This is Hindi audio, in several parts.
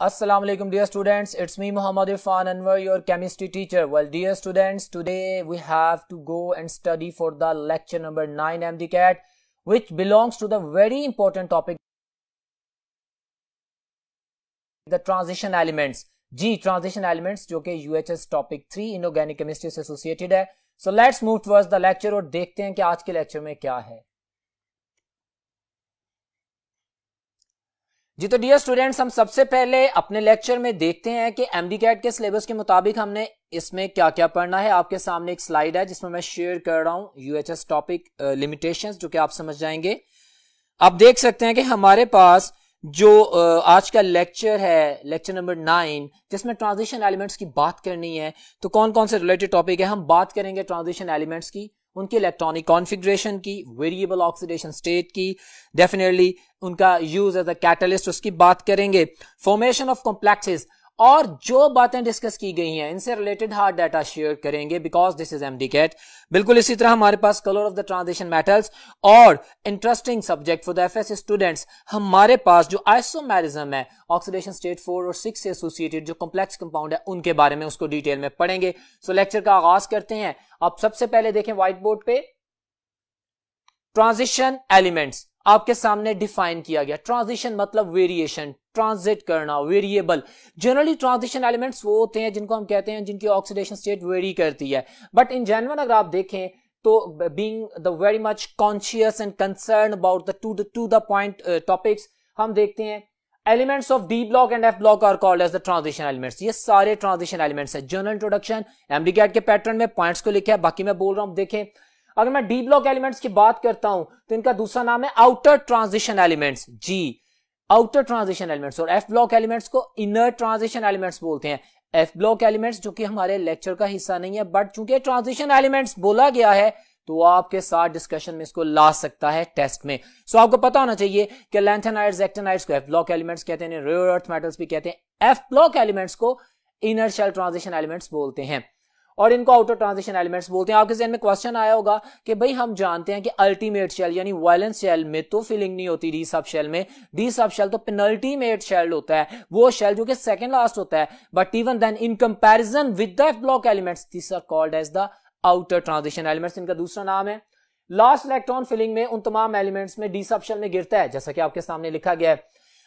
Assalamu alaikum dear students. It's me Muhammad Irfan Anwar, your chemistry teacher. Well dear students, today we have to go and study for the lecture number 9 MDCAT which belongs to the very important topic the transition elements. जी ट्रांजिशन एलिमेंट्स जो कि UHS topic three inorganic chemistry से एसोसिएटेड है so let's move towards the lecture और देखते हैं कि आज के लेक्चर में क्या है जी तो डियर स्टूडेंट्स हम सबसे पहले अपने लेक्चर में देखते हैं कि एमडी कैट के सिलेबस के मुताबिक हमने इसमें क्या क्या पढ़ना है। आपके सामने एक स्लाइड है जिसमें मैं शेयर कर रहा हूँ यूएचएस टॉपिक लिमिटेशन जो कि आप समझ जाएँगे। आप देख सकते हैं कि हमारे पास जो uh, आज का लेक्चर है लेक्चर नंबर नाइन जिसमें ट्रांजिशन एलिमेंट्स की बात करनी है तो कौन कौन से रिलेटेड टॉपिक है हम बात करेंगे ट्रांजिशन एलिमेंट्स की। उनकी इलेक्ट्रॉनिक कॉन्फिग्रेशन की वेरिएबल ऑक्सीडेशन स्टेट की डेफिनेटली उनका यूज़ एज अ कैटलिस्ट उसकी बात करेंगे। फॉर्मेशन ऑफ़ कॉम्प्लेक्सेस और जो बातें डिस्कस की गई हैं इनसे रिलेटेड हार्ड डाटा शेयर करेंगे because this is MD cat बिल्कुल इसी तरह हमारे पास colour of the transition metals और interesting subject for the FS students हमारे पास जो आइसोमेरिज्म है ऑक्सीडेशन स्टेट फोर और सिक्स से एसोसिएटेड जो कॉम्प्लेक्स कंपाउंड है उनके बारे में उसको डिटेल में पढ़ेंगे। सो so, लेक्चर का आगाज़ करते हैं। आप सबसे पहले देखें व्हाइट बोर्ड पे ट्रांजिशन एलिमेंट्स आपके सामने डिफाइन किया गया। ट्रांजिशन मतलब वेरिएशन ट्रांजिट करना वेरिएबल जनरली ट्रांजिशन एलिमेंट्स वो होते हैं जिनको हम कहते हैं, जिनकी ऑक्सीडेशन स्टेट वेरी करती है। बट इन जनरल अगर आप देखें तो being the very much conscious and concern about the to the to the point topics हम देखते हैं elements of D block and F block are called as the transition elements ये सारे ट्रांजिशन एलिमेंट्स है। जनरल इंट्रोडक्शन एमडीकैट के पैटर्न में पॉइंट्स को लिखा है, बाकी मैं बोल रहा हूँ, देखें अगर मैं डी ब्लॉक एलिमेंट्स की बात करता हूँ तो इनका दूसरा नाम है आउटर ट्रांजिशन एलिमेंट्स जी आउटर ट्रांजिशन एलिमेंट्स और एफ़ ब्लॉक एलिमेंट्स को इनर ट्रांजिशन एलिमेंट्स बोलते हैं। एफ़ ब्लॉक एलिमेंट्स जो कि हमारे लेक्चर का हिस्सा नहीं है बट चूँकि ट्रांजिशन एलिमेंट्स बोला गया है तो आपके साथ डिस्कशन में इसको ला सकता है टेस्ट में। सो so, आपको पता होना चाहिए कि लेंथेनाइड्स एक्टेनाइड्स को एफ़ ब्लॉक एलिमेंट्स कहते हैं रेयर अर्थ मेटल्स भी कहते हैं। एफ़ ब्लॉक एलिमेंट्स को इनर शेल ट्रांजिशन एलिमेंट्स बोलते हैं। और इनको आउटर ट्रांजिशन एलिमेंट्स बोलते हैं। आपके जहन में क्वेश्चन आया होगा कि भाई हम जानते हैं कि अल्टीमेट शेल यानी वायलेंस शेल में तो फिलिंग नहीं होती डी सब शेल में। डी सब शेल तो पेनल्टीमेट शेल होता है। वो शेल जो कि सेकंड लास्ट होता है। But even then in comparison with the block elements this are called as the outer transition elements इनका दूसरा नाम है। लास्ट इलेक्ट्रॉन फिलिंग में उन तमाम एलिमेंट्स में डी सब शेल में गिरता है, जैसा कि आपके सामने लिखा गया है।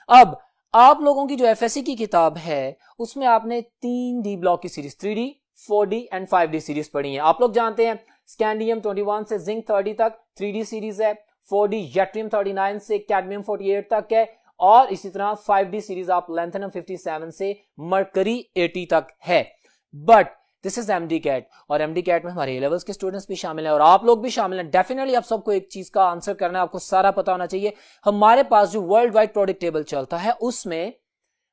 अब, आप लोगों की जो एफएससी की किताब है, उसमें आपने तीन डी ब्लॉक की series three D four D and five D series पढ़ी है। आप लोग जानते हैं स्कैंडियम 21 से जिंक 30 तक, थ्री डी सीरीज़ है, फोर डी जेट्रियम 39 से कैडमियम 48 तक है, और इसी तरह फाइव डी सीरीज़ आप लेंथनम 57 से मरकरी 80 तक है। But this is MD cat और एमडी कैट में हमारे लेवल्स के स्टूडेंट्स भी शामिल हैं, और आप लोग भी शामिल हैं। डेफिनेटली आप सबको एक चीज़ का आंसर करना है, आपको सारा पता होना चाहिए। हमारे पास जो वर्ल्ड वाइड प्रोडक्ट टेबल चलता है, उसमें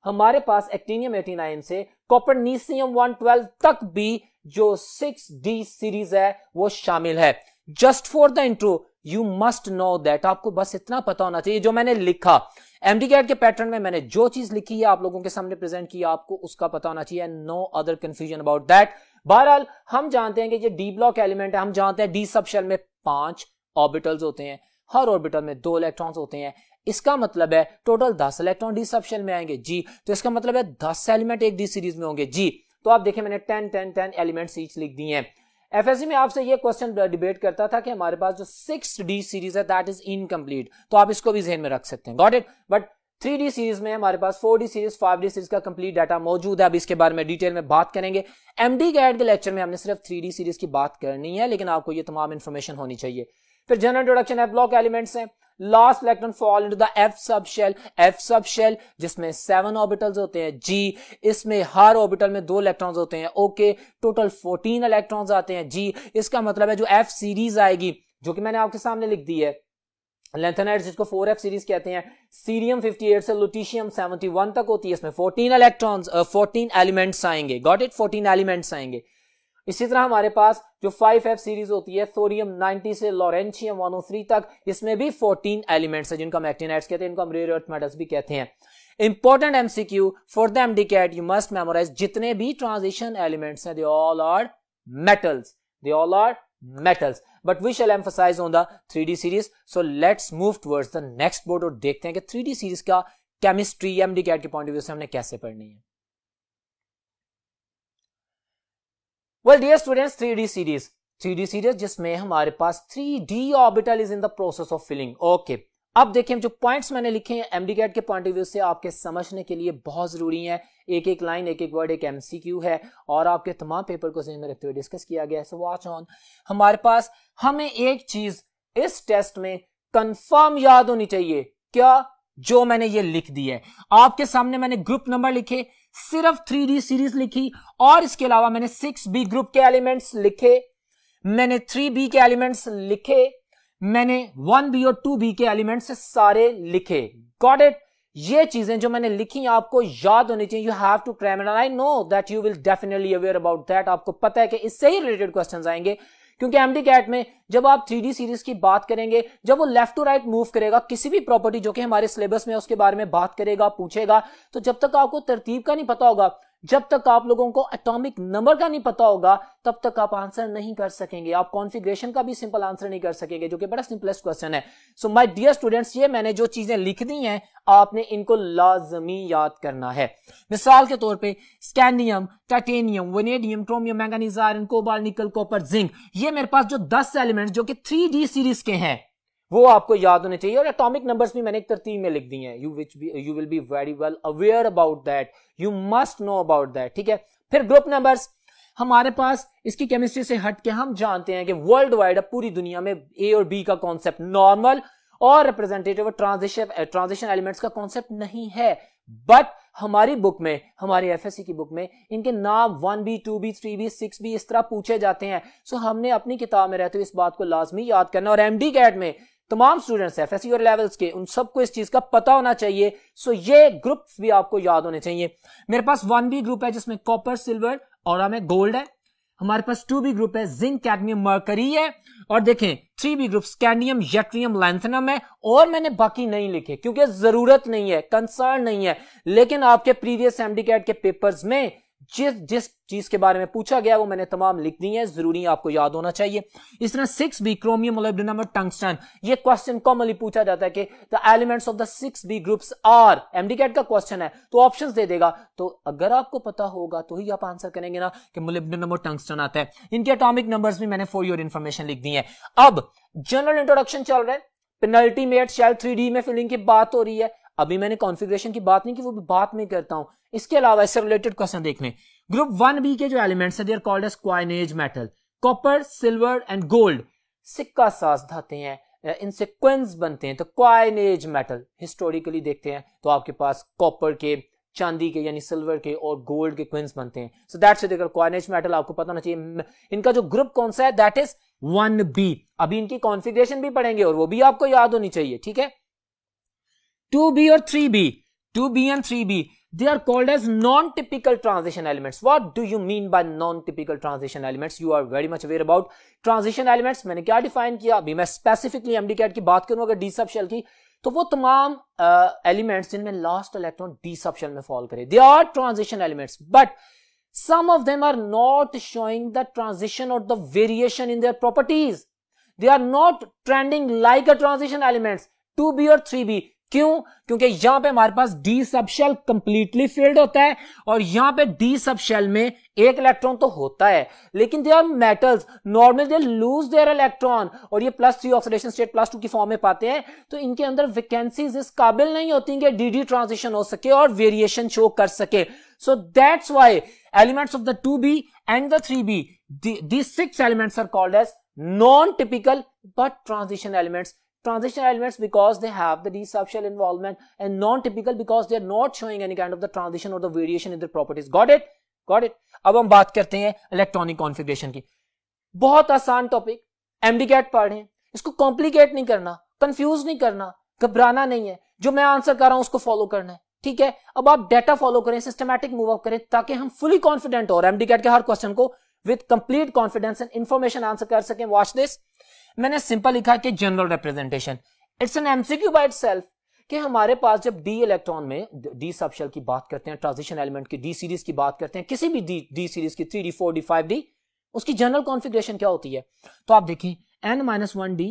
हमारे पास एक्टीनियम 89 से कॉपरनीसियम 112 तक भी जो 6D सीरीज़ है, वो शामिल है। Just for the intro you must know that आपको बस इतना पता होना चाहिए, जो मैंने लिखा। एमडी के पैटर्न में मैंने जो चीज़ लिखी है, आप लोगों के सामने प्रेजेंट किया आपको उसका पता होना चाहिए no other confusion about that बहरहाल, हम जानते हैं कि ये डी ब्लॉक एलिमेंट है, हम जानते हैं डी सब शेल में पाँच ऑर्बिटल्स होते हैं। हर ऑर्बिटल में दो इलेक्ट्रॉन्स होते हैं। इसका मतलब है टोटल दस इलेक्ट्रॉन डी सब शेल में आएँगे। जी तो इसका मतलब है दस एलिमेंट एक डी सीरीज़ में होंगे। जी तो आप देखें मैंने ten ten ten element each लिख दिए हैं। एफएससी में आपसे ये क्वेश्चन डिबेट करता था कि हमारे पास जो सिक्स डी सीरीज़ है दैट इज़ इनकम्प्लीट तो आप इसको भी जहन में रख सकते हैं। Got it but three D series में हमारे पास four D series five D series का कंप्लीट डाटा मौजूद है। अब इसके बारे में डिटेल में बात करेंगे। एमडी गैड के लेक्चर में हमने सिर्फ़ थ्री डी सीरीज़ की बात करनी है, लेकिन आपको ये तमाम इन्फॉर्मेशन होनी चाहिए। फिर जनरल इंट्रोडक्शन है ब्लॉक एलिमेंट्स हैं। Last electron fall into the F sub shell F sub shell जिसमें सेवन ऑर्बिटल्स होते हैं जी इसमें हर ऑर्बिटल में दो इलेक्ट्रॉन्स होते हैं। ओके टोटल फोर्टीन इलेक्ट्रॉन्स आते हैं जी इसका मतलब है जो एफ़ सीरीज़ आएगी, जो कि मैंने आपके सामने लिख दी है। जिसको फोर एफ़ सीरीज़ कहते हैं। सीरियम 58 से लुटिशियम 71 तक होती है। इसमें 14 इलेक्ट्रॉन्स 14 एलिमेंट्स आएँगे। गॉट इट 14 एलिमेंट्स आएँगे। इसी तरह हमारे पास जो 5F सीरीज़ होती है थोरियम 90 से लॉरेंशियम 103 तक, इसमें भी 14 एलिमेंट्स है जिनको हम एक्टिनाइट्स कहते हैं, इनको हम रेयर अर्थ मेटल्स भी कहते हैं। Important MCQ for the MDCAT you must memorise जितने भी ट्रांजिशन एलिमेंट्स हैं they all are metals they all are metals but we shall emphasize on the 3d series, so let's move towards the next board और देखते हैं कि 3d सीरीज़ का केमिस्ट्री एमडी कैट के पॉइंट ऑफ़ व्यू से हमने कैसे पढ़नी है। Well dear students three D series three D series जिसमें हमारे पास three D orbital is in the process of filling okay अब देखिए जो पॉइंट्स मैंने लिखे हैं एमडी कैट के पॉइंट ऑफ़ व्यू से आपके समझने के लिए बहुत ज़रूरी है। एक एक लाइन एक एक वर्ड एक एमसीक्यू है और आपके तमाम पेपर को में रखते हुए डिस्कस किया गया है। सो वॉच ऑन हमारे पास हमें एक चीज़ इस टेस्ट में कंफर्म याद होनी चाहिए। क्या? जो मैंने ये लिख दी है। आपके सामने मैंने ग्रुप नंबर लिखे सिर्फ़ थ्री डी सीरीज़ लिखी, और इसके अलावा मैंने सिक्स बी ग्रुप के एलिमेंट्स लिखे, मैंने थ्री बी के एलिमेंट्स लिखे, मैंने वन बी और टू बी के एलिमेंट्स सारे लिखे। गॉट इट ये चीज़ें जो मैंने लिखी आपको याद होनी चाहिए। You have to cram and I know that you will definitely aware about that आपको पता है कि इससे ही रिलेटेड क्वेश्चंस आएँगे। क्योंकि एमडी कैट में जब आप थ्री सीरीज़ की बात करेंगे, जब वो लेफ़्ट टू राइट मूव करेगा, किसी भी प्रॉपर्टी जो कि हमारे सिलेबस में उसके बारे में बात करेगा, पूछेगा तो जब तक आपको तरतीब का नहीं पता होगा जब तक आप लोगों को एटॉमिक नंबर का नहीं पता होगा, तब तक आप आंसर नहीं कर सकेंगे। आप कॉन्फ़िगरेशन का भी सिंपल आंसर नहीं कर सकेंगे, जो कि बड़ा सिंपलेस्ट क्वेश्चन है। सो माय डियर स्टूडेंट्स ये मैंने जो चीज़ें लिख दी हैं, आपने इनको लाजमी याद करना है। मिसाल के तौर पे scandium titanium vanadium chromium manganese iron cobalt nickel copper zinc ये मेरे पास जो दस एलिमेंट जो कि थ्री सीरीज़ के हैं। वो आपको याद होने चाहिए। और एटॉमिक नंबर्स भी मैंने एक तरतीब में लिख दी हैं। You which you will be very well aware about that you must know about that ठीक है? फिर ग्रुप नंबर्स हमारे पास इसकी केमिस्ट्री से हट के हम जानते हैं कि वर्ल्ड वाइड अब पूरी दुनिया में ए और बी का कॉन्सेप्ट नॉर्मल और रिप्रेजेंटेटिव ट्रांजिशन ट्रांजिशन एलिमेंट्स का कॉन्सेप्ट नहीं है। बट हमारी बुक में, हमारी एफएससी की बुक में इनके नाम one B two B three B six B इस तरह पूछे जाते हैं। सो हमने अपनी किताब में रहते हुए इस बात को लाजमी याद करना। और एमडी कैट में तमाम स्टूडेंट्स एफ़ एस और लेवल्स के, उन सबको इस चीज़ का पता होना चाहिए। सो ये ग्रुप भी आपको याद होने चाहिए। मेरे पास वन बी ग्रुप है, जिसमें कॉपर सिल्वर और हमें गोल्ड है। हमारे पास टू बी ग्रुप है जिंक कैडमियम मर्करी है। और देखें three B group scandium yttrium lanthanum है। और मैंने बाकी नहीं लिखे, क्योंकि ज़रूरत नहीं है कंसर्न नहीं है। लेकिन आपके प्रीवियस एमडी के पेपर्स में जिस जिस चीज़ के बारे में पूछा गया, वो मैंने तमाम लिख दी है, ज़रूरी आपको याद होना चाहिए। इस तरह सिक्स बी क्रोमियम मोलिब्डेनम और टंगस्टन ये क्वेश्चन कॉमनली पूछा जाता है कि the elements of the six B groups are MDCAT का क्वेश्चन है तो ऑप्शंस दे देगा। तो अगर आपको पता होगा तो ही आप आंसर करेंगे ना कि मोलिब्डेनम और टंगस्टन आता है। इनके अटोमिक नंबर्स भी मैंने फॉर योर इन्फॉर्मेशन लिख दी है। अब जनरल इंट्रोडक्शन चल रहा पेनल्टी मेट शेल थ्री में फिलिंग की बात हो रही है। अभी मैंने कॉन्फ़िगरेशन की बात नहीं की, वो भी बात में करता हूँ। इसके अलावा इससे रिलेटेड क्वेश्चन देख लें ग्रुप वन बी के जो एलिमेंट्स है called as coinage metal copper silver and gold सिक्का साज धाते हैं इनसे क्वेंस बनते हैं तो क्वाइनेज मेटल हिस्टोरिकली देखते हैं तो आपके पास कॉपर के, चांदी के, यानी सिल्वर के और गोल्ड के क्विंस बनते हैं। सो दैट्स देखकर क्वाइनेज मेटल आपको पता होना चाहिए इनका जो ग्रुप कौन सा है दैट इज़ वन बी अभी इनकी कॉन्फ़िगरेशन भी पढ़ेंगे और वो भी आपको याद होनी चाहिए, ठीक है? टू बी और three B two B and three B they are called as non-typical transition elements what do you mean by non-typical transition elements you are very much aware about transition elements मैंने क्या डिफाइन किया अभी मैं स्पेसिफिकली एमडी कैट की बात करूं अगर डी सब शेल की तो वो तमाम एलिमेंट्स uh, जिनमें last electron D subshell में फॉल करे they are transition elements but some of them are not showing the transition or the variation in their properties they are not trending like a transition elements 2b or 3b क्यों? क्योंकि यहाँ पे हमारे पास D sub shell completely filled होता है और यहाँ पे डी सब शेल में एक इलेक्ट्रॉन तो होता है। लेकिन they are metals normal they lose their electron और ये plus three oxidation state plus two की फॉर्म में पाते हैं। तो इनके अंदर वैकेंसीज इस काबिल नहीं होती कि डी डी ट्रांजिशन हो सके और वेरिएशन शो कर सके। So that's why elements of the two B and the three B the six elements are called as non typical but transition elements transition elements because they have the d subshell involvement and non-typical because they are not showing any kind of the transition or the variation in their properties. Got it? Got it? अब हम बात करते हैं इलेक्ट्रॉनिक कॉन्फ़िगरेशन की। बहुत आसान टॉपिक एमडी कैट पढ़। इसको कॉम्प्लिकेट नहीं करना कंफ्यूज नहीं करना, घबराना नहीं है। जो मैं आंसर कर रहा हूँ, उसको फॉलो करना है। ठीक है? अब आप डेटा फॉलो करें सिस्टमैटिक मूव अप करें ताकि हम फुली कॉन्फिडेंट हो एमडी कैट के हर क्वेश्चन को with complete confidence and information answer कर सकें। वॉच दिस मैंने सिंपल लिखा कि general representation it's an MCQ by itself कि हमारे पास जब डी इलेक्ट्रॉन में डी सबशेल की बात करते हैं ट्रांजिशन एलिमेंट की डी सीरीज़ की बात करते हैं, किसी भी डी डी सीरीज़ की three D four D five D उसकी जनरल कॉन्फिग्रेशन क्या होती है? तो आप देखें n minus one D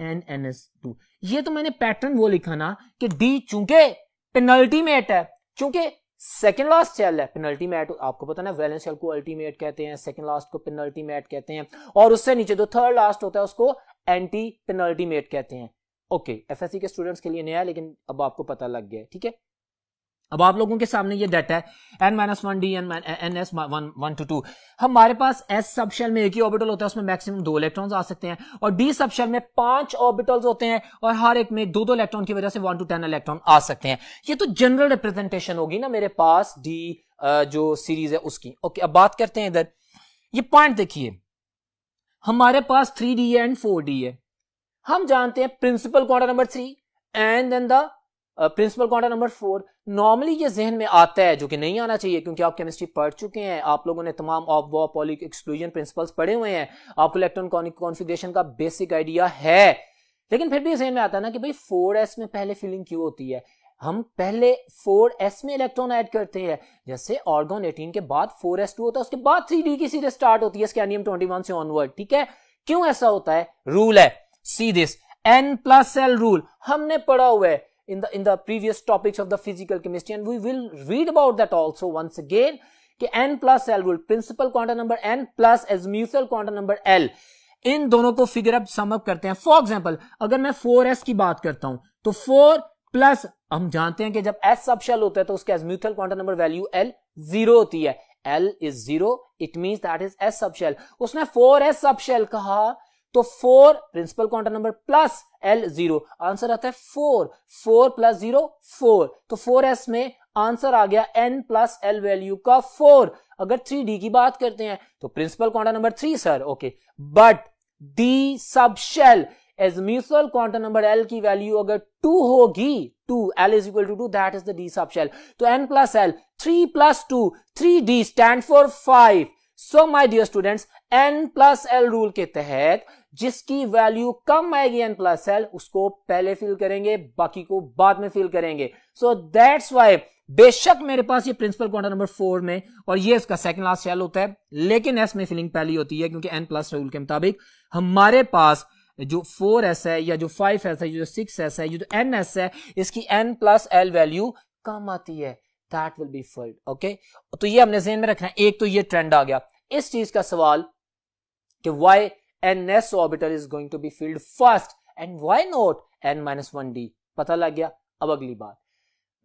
n n S two ये तो मैंने पैटर्न वो लिखा ना कि डी चूँकि पेनल्टीमेट है क्योंकि सेकेंड लास्ट सेल है पेनल्टी मैट आपको पता ना वैलेंस सेल को अल्टीमेट कहते हैं सेकेंड लास्ट को पेनल्टी मैट कहते हैं, और उससे नीचे जो थर्ड लास्ट होता है, उसको एंटी पेनल्टी मैट कहते हैं। ओके एफएससी के स्टूडेंट्स के लिए नया लेकिन अब आपको पता लग गया ठीक है? अब आप लोगों के सामने ये डेटा है n minus one D n n S one one two two हमारे पास एस सब शेल में एक ही ऑर्बिटल होता है, उसमें मैक्सिमम दो इलेक्ट्रॉन्स आ सकते हैं और डी सब शेल में पाँच ऑर्बिटल्स होते हैं और हर एक में दो दो इलेक्ट्रॉन की वजह से वन टू टेन इलेक्ट्रॉन आ सकते हैं। ये तो जनरल रिप्रेजेंटेशन होगी ना मेरे पास डी जो सीरीज़ है उसकी। ओके अब बात करते हैं इधर। ये पॉइंट देखिए। हमारे पास three D and four D है। हम जानते हैं principal quantum number three and then the principal quantum number four normally ये जहन में आता है, जो कि नहीं आना चाहिए, क्योंकि आप केमिस्ट्री पढ़ चुके हैं, आप लोगों ने तमाम ऑफ़ वॉ पॉलिक एक्सक्लूजन प्रिंसिपल्स पढ़े हुए हैं, आपको इलेक्ट्रॉन कॉन्फिग्रेशन का बेसिक आइडिया है। लेकिन फिर भी जहन में आता है ना कि भाई फोर में पहले फिलिंग क्यों होती है? हम पहले फोर एस में इलेक्ट्रॉन ऐड करते हैं, जैसे ऑर्गन एटीन के बाद फोर एस टू होता है, उसके बाद थ्री डी की सीरीज़ स्टार्ट होती है स्कैनियम ट्वेंटी वन से ऑनवर्ड ठीक है? क्यों ऐसा होता है? रूल है see this N plus L rule हमने पढ़ा हुआ है in the in the previous topics of the physical chemistry and we will read about that also once again कि n plus l will principal quantum number n plus as mutual quantum number l इन दोनों को फिगर अप समअप करते हैं फॉर एग्ज़ाम्पल अगर मैं 4s की बात करता हूँ तो 4 प्लस हम जानते हैं कि जब s सब शेल होता है तो उसके mutual quantum number value l zero होती है l is zero it means that is s sub shell उसने 4s सब शेल कहा तो four principal quantum number plus L zero, answer आता है four four plus zero, four. तो फोर एस में आंसर आ गया एन प्लस एल वैल्यू का फोर। अगर थ्री डी की बात करते हैं तो principal quantum number three, sir, okay. But D sub shell, as mutual quantum number L की वैल्यू अगर टू होगी, two, L is equal to two, that is the D sub shell. तो N plus L, three plus two, three D stand for five. So my dear students N plus L rule के तहत जिसकी वैल्यू कम आएगी एन प्लस एल उसको पहले फिल करेंगे, बाकी को बाद में फिल करेंगे। सो दैट्स वाई बेशक मेरे पास ये प्रिंसिपल क्वांटम नंबर फोर में और ये इसका सेकंड लास्ट शेल होता है, लेकिन एस में फिलिंग पहली होती है, क्योंकि एन प्लस रूल के मुताबिक हमारे पास जो फोर एस है या जो फाइव एस है, जो सिक्स एस है, जो एन एस है, इसकी एन प्लस एल वैल्यू कम आती है। That will be full okay तो ये हमने जेन में रखना है। एक तो ये ट्रेंड आ गया। इस चीज़ का सवाल कि why N S orbital is going to be filled first and why not N minus one D पता लग गया? अब अगली बात।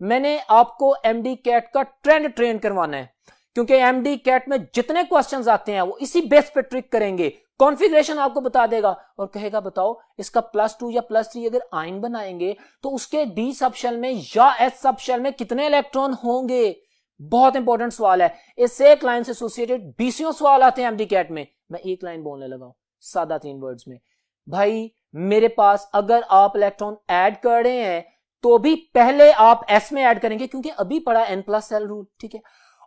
मैंने आपको एमडी कैट का ट्रेंड ट्रेन करवाना है, क्योंकि एमडी कैट में जितने क्वेश्चंस आते हैं, वो इसी बेस पे ट्रिक करेंगे। कॉन्फ़िगरेशन आपको बता देगा और कहेगा, बताओ, इसका प्लस टू या प्लस थ्री अगर आइन बनाएँगे तो उसके डी सबशेल में या एस सबशेल में कितने इलेक्ट्रॉन होंगे? बहुत इंपॉर्टेंट सवाल है। इससे एक लाइन से एसोसिएटेड बीसियों सवाल आते हैं एमडी कैट में। मैं एक लाइन बोलने लगा सादा तीन वर्ड्स में। भाई, मेरे पास अगर आप इलेक्ट्रॉन ऐड कर रहे हैं तो भी पहले आप एस में ऐड करेंगे, क्योंकि अभी पड़ा एन प्लस सेल रूल ठीक है?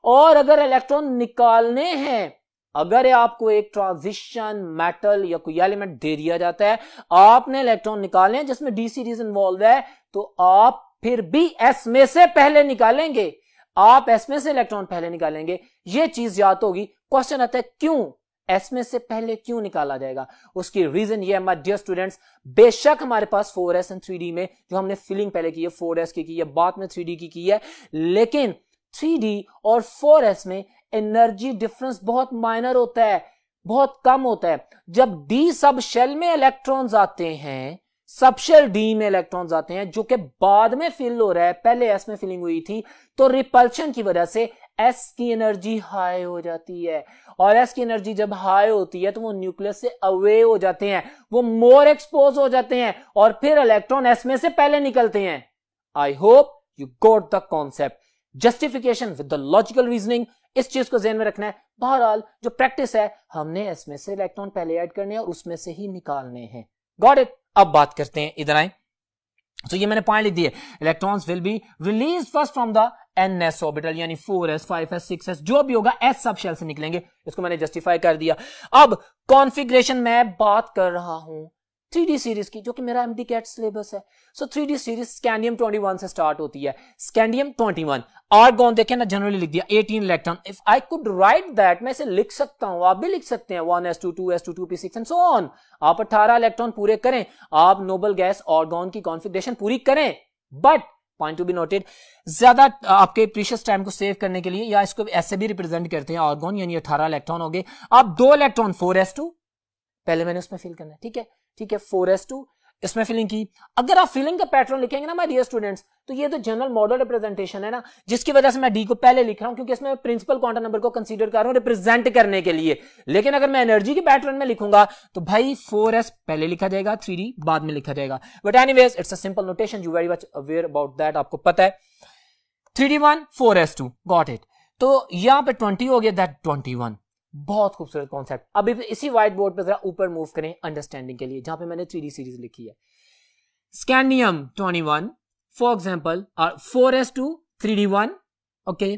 और अगर इलेक्ट्रॉन निकालने हैं, अगर आपको एक ट्रांजिशन मेटल या कोई एलिमेंट दे दिया जाता है, आपने इलेक्ट्रॉन निकालने हैं, जिसमें डी सीरीज़ इन्वॉल्व है तो आप फिर भी एस में से पहले निकालेंगे। आप एस में से इलेक्ट्रॉन पहले निकालेंगे। ये चीज़ याद होगी क्वेश्चन आता है, क्यों एस में से पहले क्यों निकाला जाएगा? उसकी रीजन ये है माय डियर स्टूडेंट्स बेशक हमारे पास फोर एस एंड थ्री में, जो हमने फिलिंग पहले की है फोर एस की की है, बाद में थ्री डी की की है, लेकिन थ्री डी और फोर एस में एनर्जी डिफरेंस बहुत माइनर होता है, बहुत कम होता है। जब डी सब शेल में इलेक्ट्रॉन्स आते हैं सबशेल डी में इलेक्ट्रॉन्स आते हैं, जो कि बाद में फिल हो रहा है, पहले एस में फिलिंग हुई थी तो रिपल्शन की वजह से एस की एनर्जी हाई हो जाती है। और एस की एनर्जी जब हाई होती है तो वो न्यूक्लियस से अवे हो जाते हैं, वो मोर एक्सपोज हो जाते हैं, और फिर इलेक्ट्रॉन एस में से पहले निकलते हैं। I hope you got the concept justification with the logical reasoning इस चीज़ को जेन में रखना है। बहरहाल, जो प्रैक्टिस है, हमने एस में से इलेक्ट्रॉन पहले ऐड करने और उसमें से ही निकालने हैं। गॉड इट अब बात करते हैं, इधर आए। तो ये मैंने पॉइंट लिख दिए। Electrons will be released first from the N S orbital यानी four S five S six S जो भी होगा एस सब शेल से निकलेंगे। इसको मैंने जस्टिफाई कर दिया। अब कॉन्फ़िगरेशन मैं बात कर रहा हूँ। थ्री डी सीरीज़ की, जो कि मेरा एम डी कैट सिलेबस है। So three D series scandium 21 से स्टार्ट होती है। स्कैंडियम 21 आर्गॉन देखे ना जनरली लिख दिया 18 electron if I could write that मैं इसे लिख सकता हूँ। आप भी लिख सकते हैं। One S two two S two two P six and so on आप 18 इलेक्ट्रॉन पूरे करें। आप नोबल गैस आर्गॉन की कॉन्फिग्रेशन पूरी करें। But point to be noted ज़्यादा आपके प्रीशियस टाइम को सेव करने के लिए या इसको ऐसे भी रिप्रेजेंट करते हैं ऑर्गोन यानी अठारह इलेक्ट्रॉन हो गए। आप दो इलेक्ट्रॉन फोर एस टू पहले मैंने उसमें फिल करना है, ठीक है? ठीक है फोर एस टू इसमें फिलिंग की। अगर आप फिलिंग का पैटर्न लिखेंगे ना माय डियर स्टूडेंट्स तो ये तो जनरल मॉडल रिप्रेजेंटेशन है ना, जिसकी वजह से मैं डी को पहले लिख रहा हूँ, क्योंकि इसमें प्रिंसिपल क्वांटम नंबर को कंसीडर कर रहा हूँ रिप्रेजेंट करने के लिए। लेकिन अगर मैं एनर्जी के पैटर्न में लिखूँगा तो भाई फोर एस पहले लिखा जाएगा थ्री डी बाद में लिखा जाएगा। But any it's simple notation you very much aware about that आपको पता है। Three D one four S two got it तो यहाँ पे ट्वेंटी हो गया दैट ट्वेंटी वन बहुत खूबसूरत कॉन्सेप्ट अभी इसी व्हाइट बोर्ड पे जरा ऊपर मूव करें अंडरस्टैंडिंग के लिए, जहाँ पे मैंने थ्री डी सीरीज़ लिखी है। Scandium 21 for example, are 4s2 3d1 okay?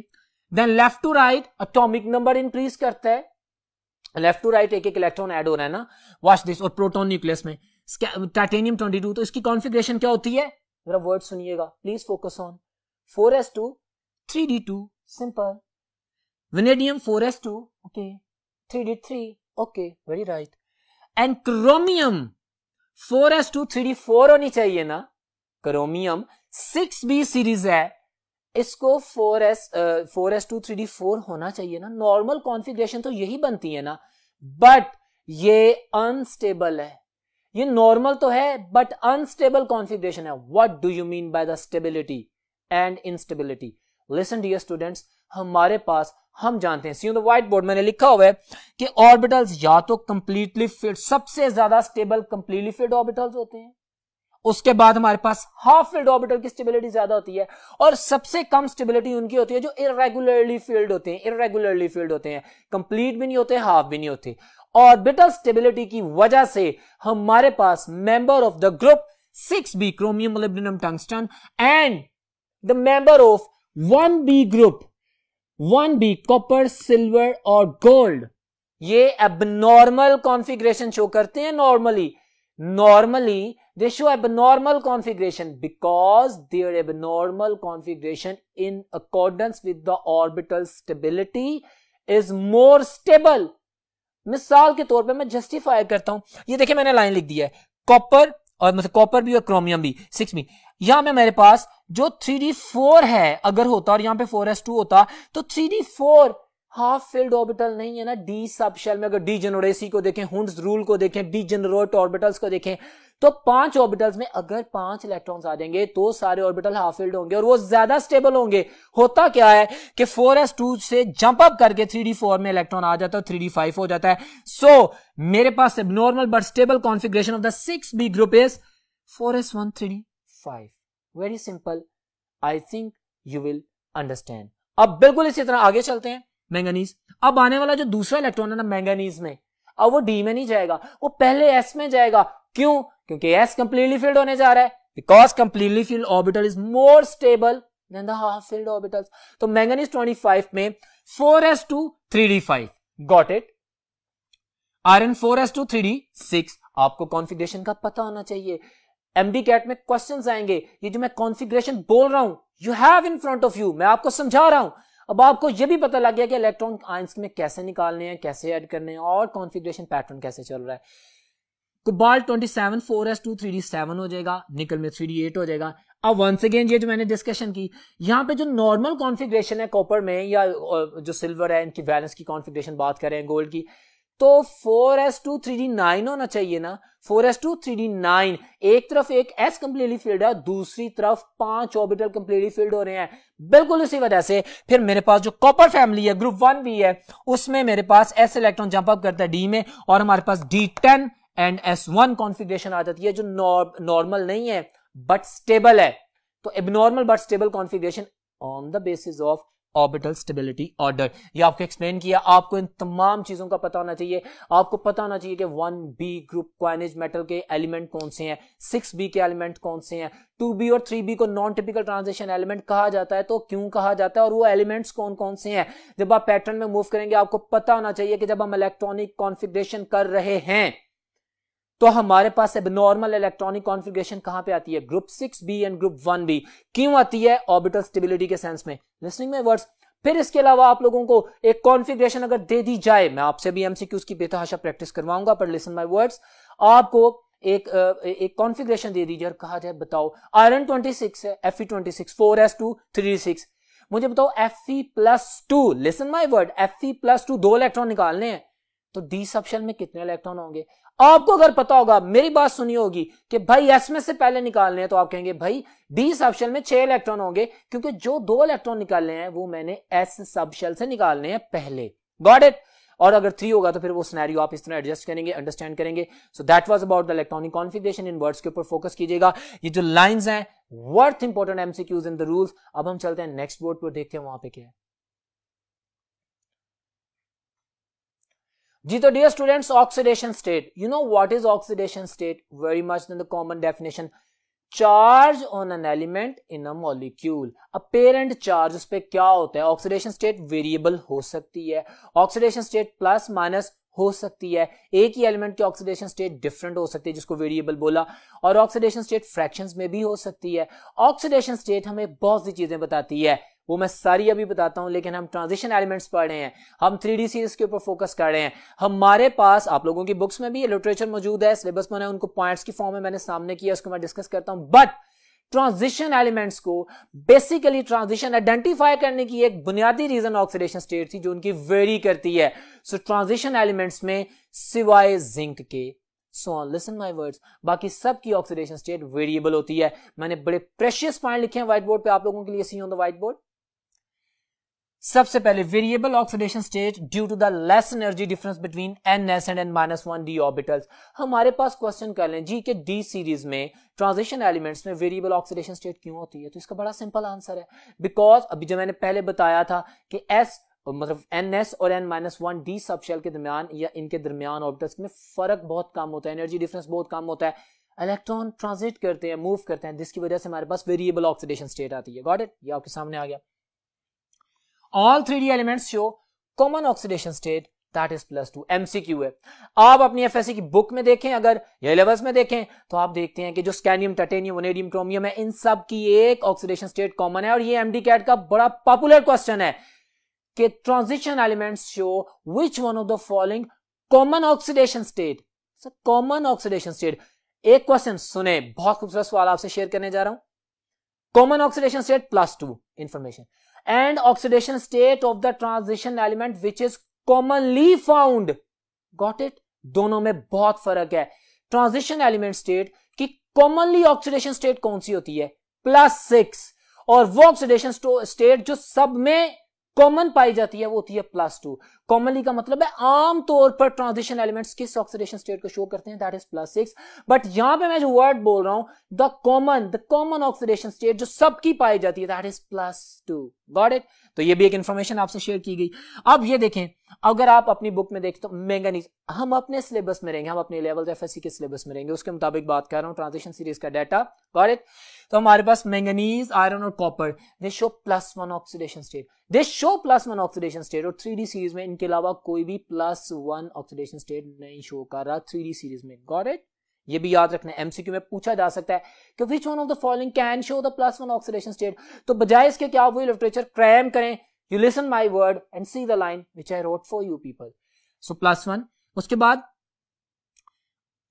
Then left to right, atomic number increase करता है। लेफ़्ट टू राइट एक एक इलेक्ट्रॉन ऐड हो रहा है ना? वॉच दिस और प्रोटोन न्यूक्लियस में। टाइटेनियम 22 तो इसकी कॉन्फ़िगरेशन क्या होती है? वर्ड सुनिएगा please focus on 4s2 3d2 simple vanadium 4s2 okay 3d3 okay very right and chromium four S two three D four होनी चाहिए ना? क्रोमियम सिक्स बी सीरीज़ है. इसको four S four S two three D four होना चाहिए ना? नॉर्मल कॉन्फ़िगरेशन तो यही बनती है ना? बट ये अनस्टेबल है. ये नॉर्मल तो है बट अनस्टेबल कॉन्फ़िगरेशन है. What do you mean by the stability and instability listen dear students हमारे पास हम जानते हैं। See on the white board मैंने लिखा हुआ है कि ऑर्बिटल्स या तो कंप्लीटली फिट सबसे ज़्यादा स्टेबल कंप्लीटली फिट ऑर्बिटल्स होते हैं। उसके बाद हमारे पास हाफ़ फ़ील्ड ऑर्बिटल की स्टेबिलिटी ज़्यादा होती है और सबसे कम स्टेबिलिटी उनकी होती है जो इरेगुलरली फ़ील्ड होते हैं इरेगुलरली फ़ील्ड होते हैं। कंप्लीट भी नहीं होते हाफ़ भी नहीं होते। ऑर्बिटल स्टेबिलिटी की वजह से हमारे पास member of the group six B chromium molybdenum tungsten and the member of one B group one B copper silver और गोल्ड ये एबनॉर्मल कॉन्फ़िगरेशन शो करते हैं normally normally they show abnormal configuration because their abnormal configuration in accordance with the orbital stability is more stable मिसाल के तौर पे मैं जस्टिफाई करता हूँ। ये देखिए मैंने लाइन लिख दी है। कॉपर और मतलब कॉपर भी और क्रोमियम भी। सिक्स भी यहाँ में मेरे पास जो थ्री डी फोर है अगर होता और यहाँ पे फोर एस टू होता तो three D four half filled orbital नहीं है ना डी सब शेल में अगर डी जनरेसी को देखें हुंड्स रूल को देखें डी जनरेट ऑर्बिटल्स को देखें तो पाँच ऑर्बिटल्स में अगर पाँच इलेक्ट्रॉन्स आ जाएँगे तो सारे ऑर्बिटल हाफ़ फ़ील्ड होंगे और वो ज़्यादा स्टेबल होंगे। होता क्या है कि फोर एस टू से जंप अप करके थ्री डी फोर में इलेक्ट्रॉन आ जाता है थ्री डी फाइव हो जाता है। सो so, मेरे पास normal but stable configuration of the six B group is four S one three D five very simple I think you will understand अब बिल्कुल इसी तरह आगे चलते हैं मैंगनीज अब आने वाला जो दूसरा इलेक्ट्रॉन है ना मैंगनीज में, अब वो डी में नहीं जाएगा, वो पहले एस में जाएगा. क्यों? क्योंकि एस कंप्लीटली फ़ील्ड होने जा रहा है. Because completely filled orbital is more stable than the half filled orbitals तो मैंगनीज 25 में 4s2 3d5 got it iron 4s2 3d6 आपको कॉन्फ़िगरेशन का पता होना चाहिए. एमडी कैट में क्वेश्चन आएँगे। ये जो मैं कॉन्फ़िगरेशन बोल रहा हूँ you have in front of you मैं आपको समझा रहा हूँ। अब आपको यह भी पता लग गया कि इलेक्ट्रॉन आइंस में कैसे निकालने हैं, कैसे ऐड करने हैं और कॉन्फ़िगरेशन पैटर्न कैसे चल रहा है। कोबाल्ट 27 4s2 3d7 हो जाएगा निकल में 3d8 हो जाएगा। अब वंस अगेन ये जो मैंने डिस्कशन की, यहाँ पे जो नॉर्मल कॉन्फ़िगरेशन है कॉपर में, या जो सिल्वर है, इनकी बैलेंस की कॉन्फिग्रेशन बात करें गोल्ड की तो 4s2 3d9 होना चाहिए ना। 4s2 3d9 एक तरफ़ एक s कंप्लीटली फ़ील्ड है, दूसरी तरफ़ पाँच ऑर्बिटल कंप्लीटली फ़ील्ड हो रहे हैं। बिल्कुल इसी वजह से फिर मेरे पास जो कॉपर फैमिली है ग्रुप वन भी है, उसमें मेरे पास s इलेक्ट्रॉन जंप अप करता है डी में और हमारे पास d10 and S one configuration आ जाती है, जो नॉर्मल नहीं है बट स्टेबल है। तो abnormal but stable configuration on the basis of orbital stability order. ये आपको एक्सप्लेन किया, आपको इन तमाम चीज़ों का पता होना चाहिए। आपको पता होना चाहिए कि one B group coinage metal के एलिमेंट कौन से हैं सिक्स बी के एलिमेंट कौन से हैं टू बी और थ्री बी को नॉन टिपिकल ट्रांजिशन एलिमेंट कहा जाता है तो क्यों कहा जाता है और वो एलिमेंट्स कौन कौन से हैं? जब आप पैटर्न में मूव करेंगे, आपको पता होना चाहिए कि जब हम इलेक्ट्रॉनिक कॉन्फिग्रेशन कर रहे हैं तो हमारे पास अब नॉर्मल इलेक्ट्रॉनिक कॉन्फ़िगरेशन कहाँ पे आती है? Group six B and group one B क्यों आती है ऑर्बिटल स्टेबिलिटी के सेंस में? लिसनिंग में वर्ड्स फिर इसके अलावा आप लोगों को एक कॉन्फ़िगरेशन अगर दे दी जाए, मैं आपसे भी एमसीक्यूज की बेतहाशा प्रैक्टिस करवाऊँगा, पर लिसन माय वर्ड्स आपको एक एक कॉन्फ़िगरेशन दे दीजिए और कहा जाए, बताओ। आयरन 26 है F twenty six four S two three six मुझे बताओ F E plus two listen my word F E plus two दो इलेक्ट्रॉन निकालने हैं। तो डी सबशेल में कितने इलेक्ट्रॉन होंगे? आपको अगर पता होगा, मेरी बात सुनी होगी कि भाई एस में से पहले निकालने हैं तो आप कहेंगे, भाई डी सबशेल में छह इलेक्ट्रॉन होंगे, क्योंकि जो दो इलेक्ट्रॉन निकालने हैं, वो मैंने एस सबशेल से निकालने हैं पहले. गॉड इट और अगर थ्री होगा तो फिर वो सिनेरियो आप इस तरह एडजस्ट करेंगे अंडरस्टैंड करेंगे. So that was about the electronic configuration in words के ऊपर फोकस कीजिएगा. ये जो लाइंस हैं worth important MCQs in the rules अब हम चलते हैं नेक्स्ट बोर्ड पर देखते हैं वहाँ पे क्या है. जी तो dear students oxidation state you know what is oxidation state very much the common definition charge on an element in a molecule apparent charge उस पर क्या होता है ऑक्सीडेशन स्टेट वेरिएबल हो सकती है ऑक्सीडेशन स्टेट प्लस माइनस हो सकती है एक ही एलिमेंट की ऑक्सीडेशन स्टेट डिफरेंट हो सकती है जिसको वेरिएबल बोला और ऑक्सीडेशन स्टेट फ्रैक्शंस में भी हो सकती है ऑक्सीडेशन स्टेट हमें बहुत सी चीज़ें बताती है वो मैं सारी अभी बताता हूँ, लेकिन हम ट्रांजिशन एलिमेंट्स पढ़ रहे हैं, हम थ्री डी सीरीज़ के ऊपर फोकस कर रहे हैं। हमारे पास, आप लोगों की बुक्स में भी लिटरेचर मौजूद है सिलेबस में उनको पॉइंट्स की फॉर्म में मैंने सामने किया उसको मैं डिस्कस करता हूँ। बट ट्रांजिशन एलिमेंट्स को बेसिकली ट्रांजिशन आइडेंटिफाई करने की एक बुनियादी रीजन ऑक्सीडेशन स्टेट थी, जो उनकी वेरी करती है। सो ट्रांजिशन एलिमेंट्स में सिवाय जिंक के सो लिसन माय वर्ड्स बाकी सब की ऑक्सीडेशन स्टेट वेरिएबल होती है। मैंने बड़े प्रेशियस पॉइंट लिखे हैं व्हाइट बोर्ड पे, आप लोगों के लिए see on the white board सबसे पहले variable oxidation state due to the less energy difference between N S and N minus one D orbitals हमारे पास क्वेश्चन कर लें जी के डी सीरीज़ में ट्रांजिशन एलिमेंट्स में वेरिएबल ऑक्सीडेशन स्टेट क्यों होती है? तो इसका बड़ा सिंपल आंसर है। बिकॉज़ अभी जो मैंने पहले बताया था कि एस मतलब एन एस और N minus one D subshell के दरमियान या इनके दरमियान ऑर्बिटल्स में फ़र्क बहुत कम होता है एनर्जी डिफरेंस बहुत कम होता है। इलेक्ट्रॉन ट्रांजिट करते हैं मूव करते हैं, जिसकी वजह से हमारे पास वेरिएबल ऑक्सीडेशन स्टेट आती है। गॉट इट ये आपके सामने आ गया। All three D elements show common oxidation state that is plus two MCQ है। आप अपनी एफएससी की बुक में देखें, अगर या में देखें तो आप देखते हैं कि जो स्कैनियम टाइटेनियम वनेडियम क्रोमियम है, इन सब की एक ऑक्सीडेशन स्टेट कॉमन है, और ये एमडी कैट का बड़ा पॉपुलर क्वेश्चन है कि transition elements show which one of the following common oxidation state common oxidation state एक क्वेश्चन सुने, बहुत खूबसूरत सवाल आपसे शेयर करने जा रहा हूँ। Common oxidation state plus two information and oxidation state of the transition element, which is commonly found. Got it? दोनों में बहुत फ़र्क है। ट्रांजिशन एलिमेंट स्टेट की कॉमनली ऑक्सीडेशन स्टेट कौन सी होती है? प्लस सिक्स और वो ऑक्सीडेशन स्टेट जो सब में कॉमन पाई जाती है, वो होती है प्लस टू कॉमनली का मतलब है आमतौर पर ट्रांजिशन एलिमेंट्स किस ऑक्सीडेशन स्टेट को शो करते हैं? That is plus six but यहाँ पे मैं जो वर्ड बोल रहा हूँ the common the common oxidation state जो सबकी पाई जाती है that is plus two got it तो ये भी एक इंफॉर्मेशन आपसे शेयर की गई। अब ये देखें, अगर आप अपनी बुक में देखें तो मैंगनीज हम अपने सिलेबस में रहेंगे, हम अपने लेवल एफ़ के सिलेबस में रहेंगे। उसके मुताबिक बात कर रहा हूँ ट्रांजिशन सीरीज़ का डाटा गॉट तो हमारे पास मैंगनीज आयरन और copper they show plus one oxidation state they show plus one oxidation state और थ्री सीरीज़ में इनके अलावा कोई भी प्लस वन ऑक्सीडेशन स्टेट नहीं शो कर रहा थ्री डी सीरीज़ में। गॉट इट ये भी याद रखना एमसीक्यू में पूछा जा सकता है कि which one of the following can show the plus one oxidation state तो बजाय इसके क्या वही लिटरेचर क्रैम करें you listen my word and see the line which I wrote for you people so plus one उसके बाद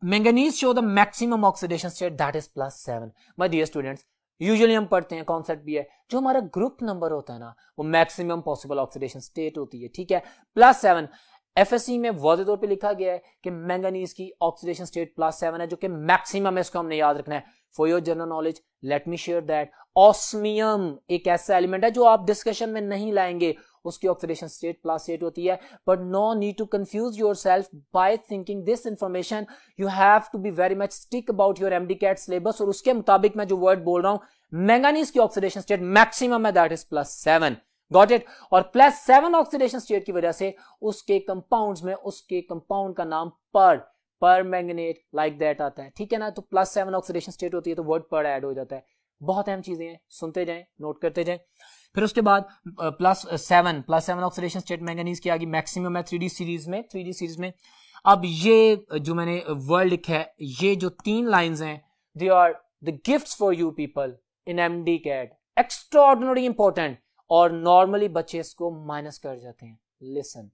manganese show the maximum oxidation state that is plus seven my dear students usually हम पढ़ते हैं कॉन्सेप्ट भी है। जो हमारा ग्रुप नंबर होता है ना, वो मैक्सिमम पॉसिबल ऑक्सीडेशन स्टेट होती है, ठीक है? प्लस सेवन एफएससी में वादे तौर पर लिखा गया है कि मैंगनीज की ऑक्सीडेशन स्टेट प्लस सेवन है, जो कि मैक्सिमम है, इसको हमने याद रखना है। For your general knowledge let me share that osmium एक ऐसा एलिमेंट है जो आप डिस्कशन में नहीं लाएँगे। उसकी ऑक्सीडेशन स्टेट प्लस एट होती है। But no need to confuse yourself by thinking this information you have to be very much stick about your MDCAT syllabus और उसके मुताबिक मैं जो वर्ड बोल रहा हूँ मैंगानीज की ऑक्सीडेशन स्टेट मैक्सिमम है that is plus seven got it और प्लस सेवन ऑक्सीडेशन स्टेट की वजह से उसके कंपाउंड में, उसके कंपाउंड का नाम पर पर मैंगनेट लाइक दैट आता है। ठीक है ना? तो प्लस सेवन ऑक्सीडेशन स्टेट होती है तो वर्ड पर ऐड हो जाता है। बहुत अहम चीज़ें हैं, सुनते जाएँ नोट करते जाएँ। फिर उसके बाद plus seven plus seven oxidation state manganese की आगे मैक्सिमम है थ्री सीरीज़ में थ्री सीरीज़ में। अब ये जो मैंने वर्ड लिखा है, ये जो तीन लाइंस हैं they are the gifts for you people in MDCAT extraordinary important और नॉर्मली बच्चे इसको माइनस कर जाते हैं। लिसन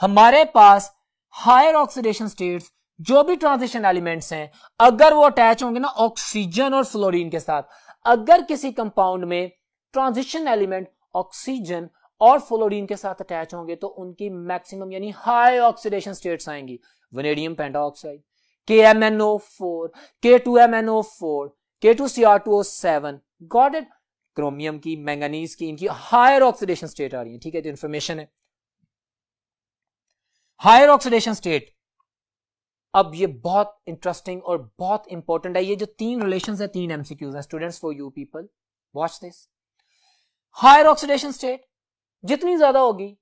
हमारे पास हायर ऑक्सीडेशन स्टेट्स जो भी ट्रांजिशन एलिमेंट्स हैं, अगर वो अटैच होंगे ना ऑक्सीजन और फ्लोरीन के साथ, अगर किसी कंपाउंड में ट्रांजिशन एलिमेंट ऑक्सीजन और फ्लोरीन के साथ अटैच होंगे तो उनकी मैक्सिमम यानी हाई ऑक्सीडेशन स्टेट्स आएँगी। Vanadium pentoxide K M N O four K two M N O four K two C R two O seven got it? Chromium की, मैंगनीज की, इनकी हायर ऑक्सीडेशन स्टेट आ रही है, ठीक है, जो इंफॉर्मेशन है। हायर ऑक्सीडेशन स्टेट, अब ये बहुत इंटरेस्टिंग और बहुत इंपॉर्टेंट है, ये जो तीन रिलेशन है, तीन एमसीक्यूज हैं students for you people watch this higher oxidation state जितनी ज़्यादा होगी,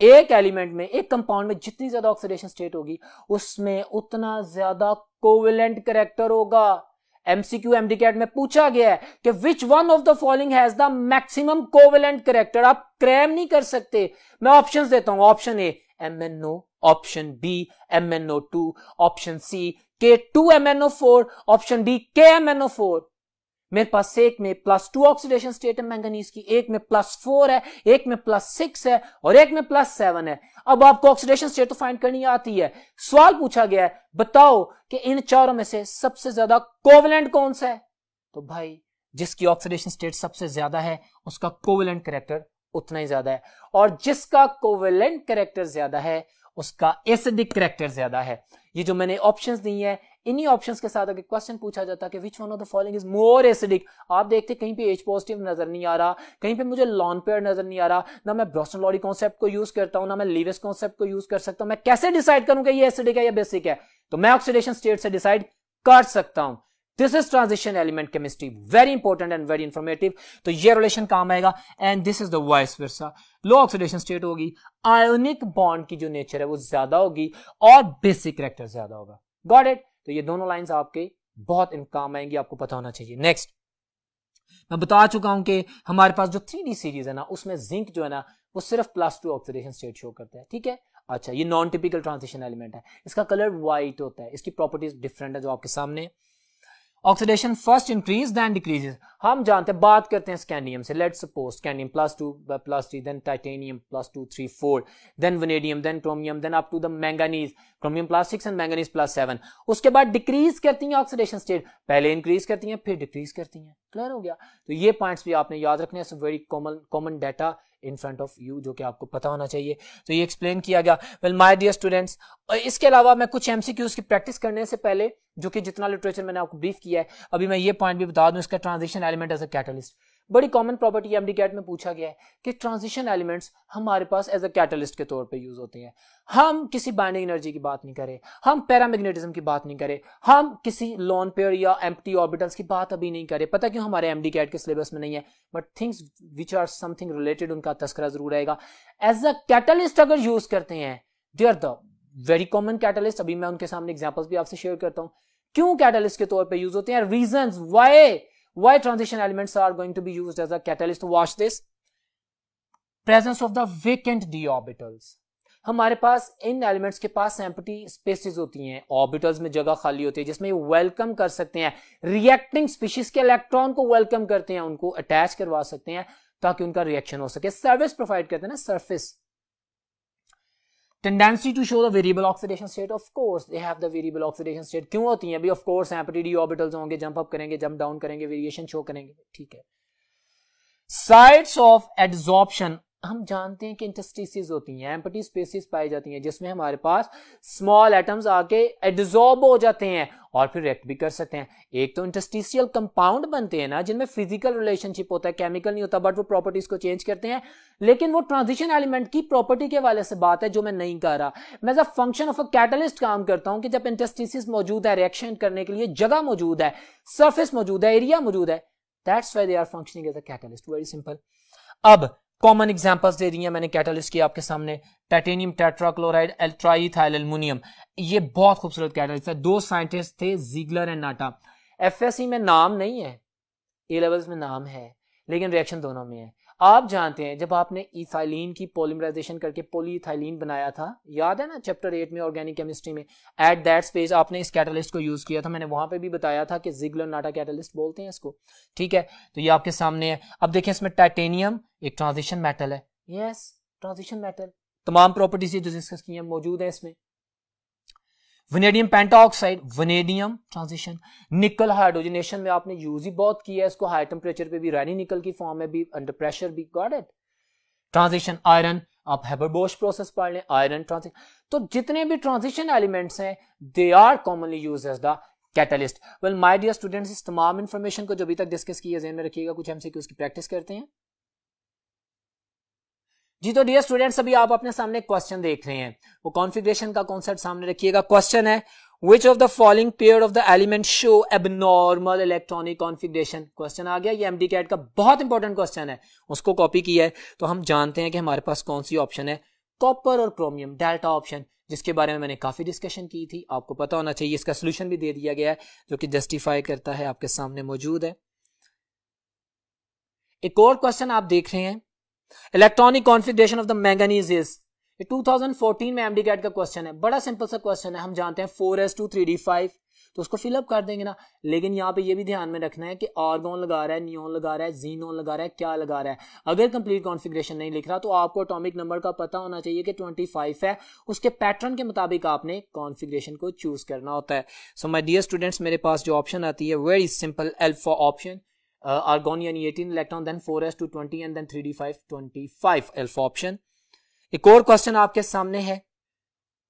एक एलिमेंट में, एक कंपाउंड में जितनी ज़्यादा ऑक्सीडेशन स्टेट होगी, उसमें उतना ज़्यादा कोविलेंट करेक्टर होगा। एमसीक्यू एमडीकैट में पूछा गया है कि which one of the following has the maximum covalent character आप क्रैम नहीं कर सकते। मैं ऑप्शंस देता हूँ। Option A M N O option B M N O two option C K two M N O four option D K M N O four मेरे पास एक में प्लस टू ऑक्सीडेशन स्टेट है मैंगनीज की, एक में प्लस फोर है, एक में प्लस सिक्स है और एक में प्लस सेवन है। अब आपको ऑक्सीडेशन स्टेट तो फाइंड करनी आती है। सवाल पूछा गया है, बताओ कि इन चारों में से सबसे ज़्यादा कोवलेंट कौन सा है? तो भाई, जिसकी ऑक्सीडेशन स्टेट सबसे ज़्यादा है, उसका कोवलेंट करेक्टर उतना ही ज़्यादा है। और जिसका कोवलेंट करेक्टर ज़्यादा है उसका एसिडिक करेक्टर ज़्यादा है। ये जो मैंने ऑप्शंस दी है, इन्हीं ऑप्शंस के साथ अगर क्वेश्चन पूछा जाता कि which one of the following is more acidic आप देखते कहीं पे एच पॉजिटिव नज़र नहीं आ रहा, कहीं पे मुझे लॉन पेयर नज़र नहीं आ रहा, ना मैं ब्रोस्टन लॉडी कॉन्सेप्ट को यूज़ करता हूँ, ना मैं लीवेस कॉन्सेप्ट को यूज़ कर सकता हूँ। मैं कैसे डिसाइड करूँ कि ये एसिडिक है या बेसिक है? तो मैं ऑक्सीडेशन स्टेट से डिसाइड कर सकता हूँ। This is transition element chemistry very important and very informative तो ये रिलेशन काम आएगा. And this is the vice versa low oxidation state होगी. आयोनिक बॉन्ड की जो नेचर है वो ज़्यादा होगी और बेसिक करेक्टर ज़्यादा होगा. गॉड इट तो ये दोनों लाइंस आपके बहुत काम आएँगी. आपको पता होना चाहिए. नेक्स्ट मैं बता चुका हूँ कि हमारे पास जो थ्री सीरीज़ है ना, उसमें जिंक जो है ना, वो सिर्फ़ plus two oxidation state show करता है. ठीक है? अच्छा ये नॉन टिपिकल ट्रांजिशन एलिमेंट है. इसका कलर व्हाइट होता है. इसकी प्रॉपर्टीज़ डिफरेंट है जो आपके सामने. Oxidation first increase then decreases हम जानते हैं, बात करते हैं स्कैंडियम से। Let suppose scandium plus two plus three then titanium plus two three four then vanadium then chromium then up to the manganese chromium plus six and manganese plus seven उसके बाद डिक्रीज करती हैं ऑक्सीडेशन स्टेट पहले इंक्रीज करती हैं, फिर डिक्रीज करती हैं। क्लियर हो गया? तो ये पॉइंट्स भी आपने याद रखने very common common data in front of you जो कि आपको पता होना चाहिए। तो ये एक्सप्लेन किया गया। वेल माय डियर स्टूडेंट्स और इसके अलावा मैं कुछ एमसीक्यूज की प्रैक्टिस करने से पहले, जो कि जितना लिटरेचर मैंने आपको ब्रीफ किया है, अभी मैं ये पॉइंट भी बता दूँ, इसका transition element as a catalyst बड़ी कॉमन प्रॉपर्टी एमडी कैट में पूछा गया है कि ट्रांजिशन एलिमेंट्स हमारे पास एज अ कैटलिस्ट के तौर पे यूज़ होते हैं। हम किसी बाइंडिंग एनर्जी की बात नहीं करें, हम पैरामैग्नेटिज्म की बात नहीं करें, हम किसी लॉन पेयर या एम्प्टी ऑर्बिटल्स की बात अभी नहीं करें। पता क्यों हमारे एमडी कैट के सिलेबस में नहीं है? But things which are something related उनका तस्करा ज़रूर रहेगा। एज अ कैटलिस्ट अगर यूज़ करते हैं they are the very common catalyst अभी मैं उनके सामने एग्जाम्पल्स भी आपसे शेयर करता हूँ। क्यों कैटलिस्ट के तौर पर यूज़ होते हैं? Reason why why transition elements are going to be used as a catalyst? Watch this. Presence of the vacant d orbitals हमारे पास इन एलिमेंट्स के पास एम्पटी स्पेसिस होती हैं। ऑर्बिटल्स में जगह खाली होती है, जिसमें वेलकम कर सकते हैं। रिएक्टिंग स्पीशीज के इलेक्ट्रॉन को वेलकम करते हैं, उनको अटैच करवा सकते हैं, ताकि उनका रिएक्शन हो सके। सर्विस प्रोवाइड करते हैं ना surface tendency to show the variable oxidation state of course they have the variable oxidation state क्यों होती hai अभी of course empty d orbitals होंगे जंप अप करेंगे जंप डाउन करेंगे वेरिएशन शो करेंगे ठीक है साइड्स ऑफ़ एड्सॉर्प्शन हम जानते हैं कि इंटस्टिस होती हैं एम्पटी स्पेसिस पाई जाती हैं, जिसमें हमारे पास स्मॉल एटम्स आके एड्जॉर्ब हो जाते हैं और फिर रिएक्ट भी कर सकते हैं। एक तो इंटस्टिशियल कंपाउंड बनते हैं ना, जिनमें फ़िज़िकल रिलेशनशिप होता है केमिकल नहीं होता बट वो प्रॉपर्टीज़ को चेंज करते हैं। लेकिन वो ट्रांजिशन एलिमेंट की प्रॉपर्टी के वाले से बात है, जो मैं नहीं कर रहा। मैं जब फ़ंक्शन ऑफ़ अ कैटलिस्ट काम करता हूँ कि जब इंटस्टिस मौजूद है रिएक्शन करने के लिए जगह मौजूद है सर्फेस मौजूद है एरिया मौजूद है that's why they are functioning as a catalyst very simple अब कॉमन एग्जांपल्स दे दी हैं मैंने कैटलिस्ट की आपके सामने। टाइटेनियम टेट्राक्लोराइड एल्ट्राइथाइल एल्युमिनियम ये बहुत खूबसूरत कैटलिस्ट है। दो साइंटिस्ट थे जीगलर एंड नाटा एफएससी में नाम नहीं है। ए लेवल्स में नाम है, लेकिन रिएक्शन दोनों में है। आप जानते हैं, जब आपने इथाइलिन की पोलिमराइजेशन करके पोलीथाइलिन बनाया था, याद है ना चैप्टर एट में ऑर्गेनिक केमिस्ट्री में? एट दैट स्पेस आपने इस कैटलिस्ट को यूज़ किया था। मैंने वहाँ पे भी बताया था कि जिगलर नाटा कैटलिस्ट बोलते हैं इसको। ठीक है? तो ये आपके सामने है। अब देखें इसमें टाइटेनियम एक ट्रांजिशन मेटल है। यस ट्रांजिशन मेटल तमाम प्रॉपर्टीज़ ये जो डिस्कस मौजूद है इसमें। Vanadium pentoxide vanadium transition nickel hydrogenation में आपने यूज़ ही बहुत किया है, इसको हाई टेम्परेचर पे भी रैनी निकल की फॉर्म में भी अंडर प्रेशर भी गॉट इट ट्रांजिशन आयरन आप हेबरबोश प्रोसेस पढ़ लें आयरन ट्रांजिशन तो जितने भी ट्रांजिशन एलिमेंट्स हैं they are commonly use as the catalyst well my dear students इस तमाम इंफॉर्मेशन को जो अभी तक डिस्कस किया जेन में रखिएगा, कुछ एमसीक्यूज की प्रैक्टिस करते हैं। जी तो डियर स्टूडेंट्स अभी आप अपने सामने क्वेश्चन देख रहे हैं। वो कॉन्फ़िगरेशन का कॉन्सेप्ट सामने रखिएगा। क्वेश्चन है which of the following pair of the element show abnormal electronic configuration question आ गया। ये एमडी कैट का बहुत इंपॉर्टेंट क्वेश्चन है। उसको कॉपी किया है। तो हम जानते हैं कि हमारे पास कौन सी ऑप्शन है? कॉपर और क्रोमियम डेल्टा ऑप्शन जिसके बारे में मैंने काफ़ी डिस्कशन की थी। आपको पता होना चाहिए, इसका सोल्यूशन भी दे दिया गया है, जो कि जस्टिफाई करता है, आपके सामने मौजूद है। एक और क्वेश्चन आप देख रहे हैं। Electronic configuration of the manganese is 2014 में एमडी कैट का क्वेश्चन है। बड़ा सिंपल सा क्वेश्चन है। हम जानते हैं four S two three D five तो उसको फिलअप कर देंगे ना। लेकिन यहाँ पे ये भी ध्यान में रखना है कि आर्गोन लगा रहा है नियोन लगा रहा है जीनोन लगा रहा है, क्या लगा रहा है। अगर कंप्लीट कॉन्फ़िगरेशन नहीं लिख रहा तो आपको अटोमिक नंबर का पता होना चाहिए कि 25 है। उसके पैटर्न के मुताबिक आपने कॉन्फ़िगरेशन को चूज़ करना होता है। सो माई डियर स्टूडेंट्स मेरे पास जो ऑप्शन आती है very simple alpha option argon यानी 18 electron then 4s two 20 and then 3d5 25 alpha option एक और क्वेश्चन आपके सामने है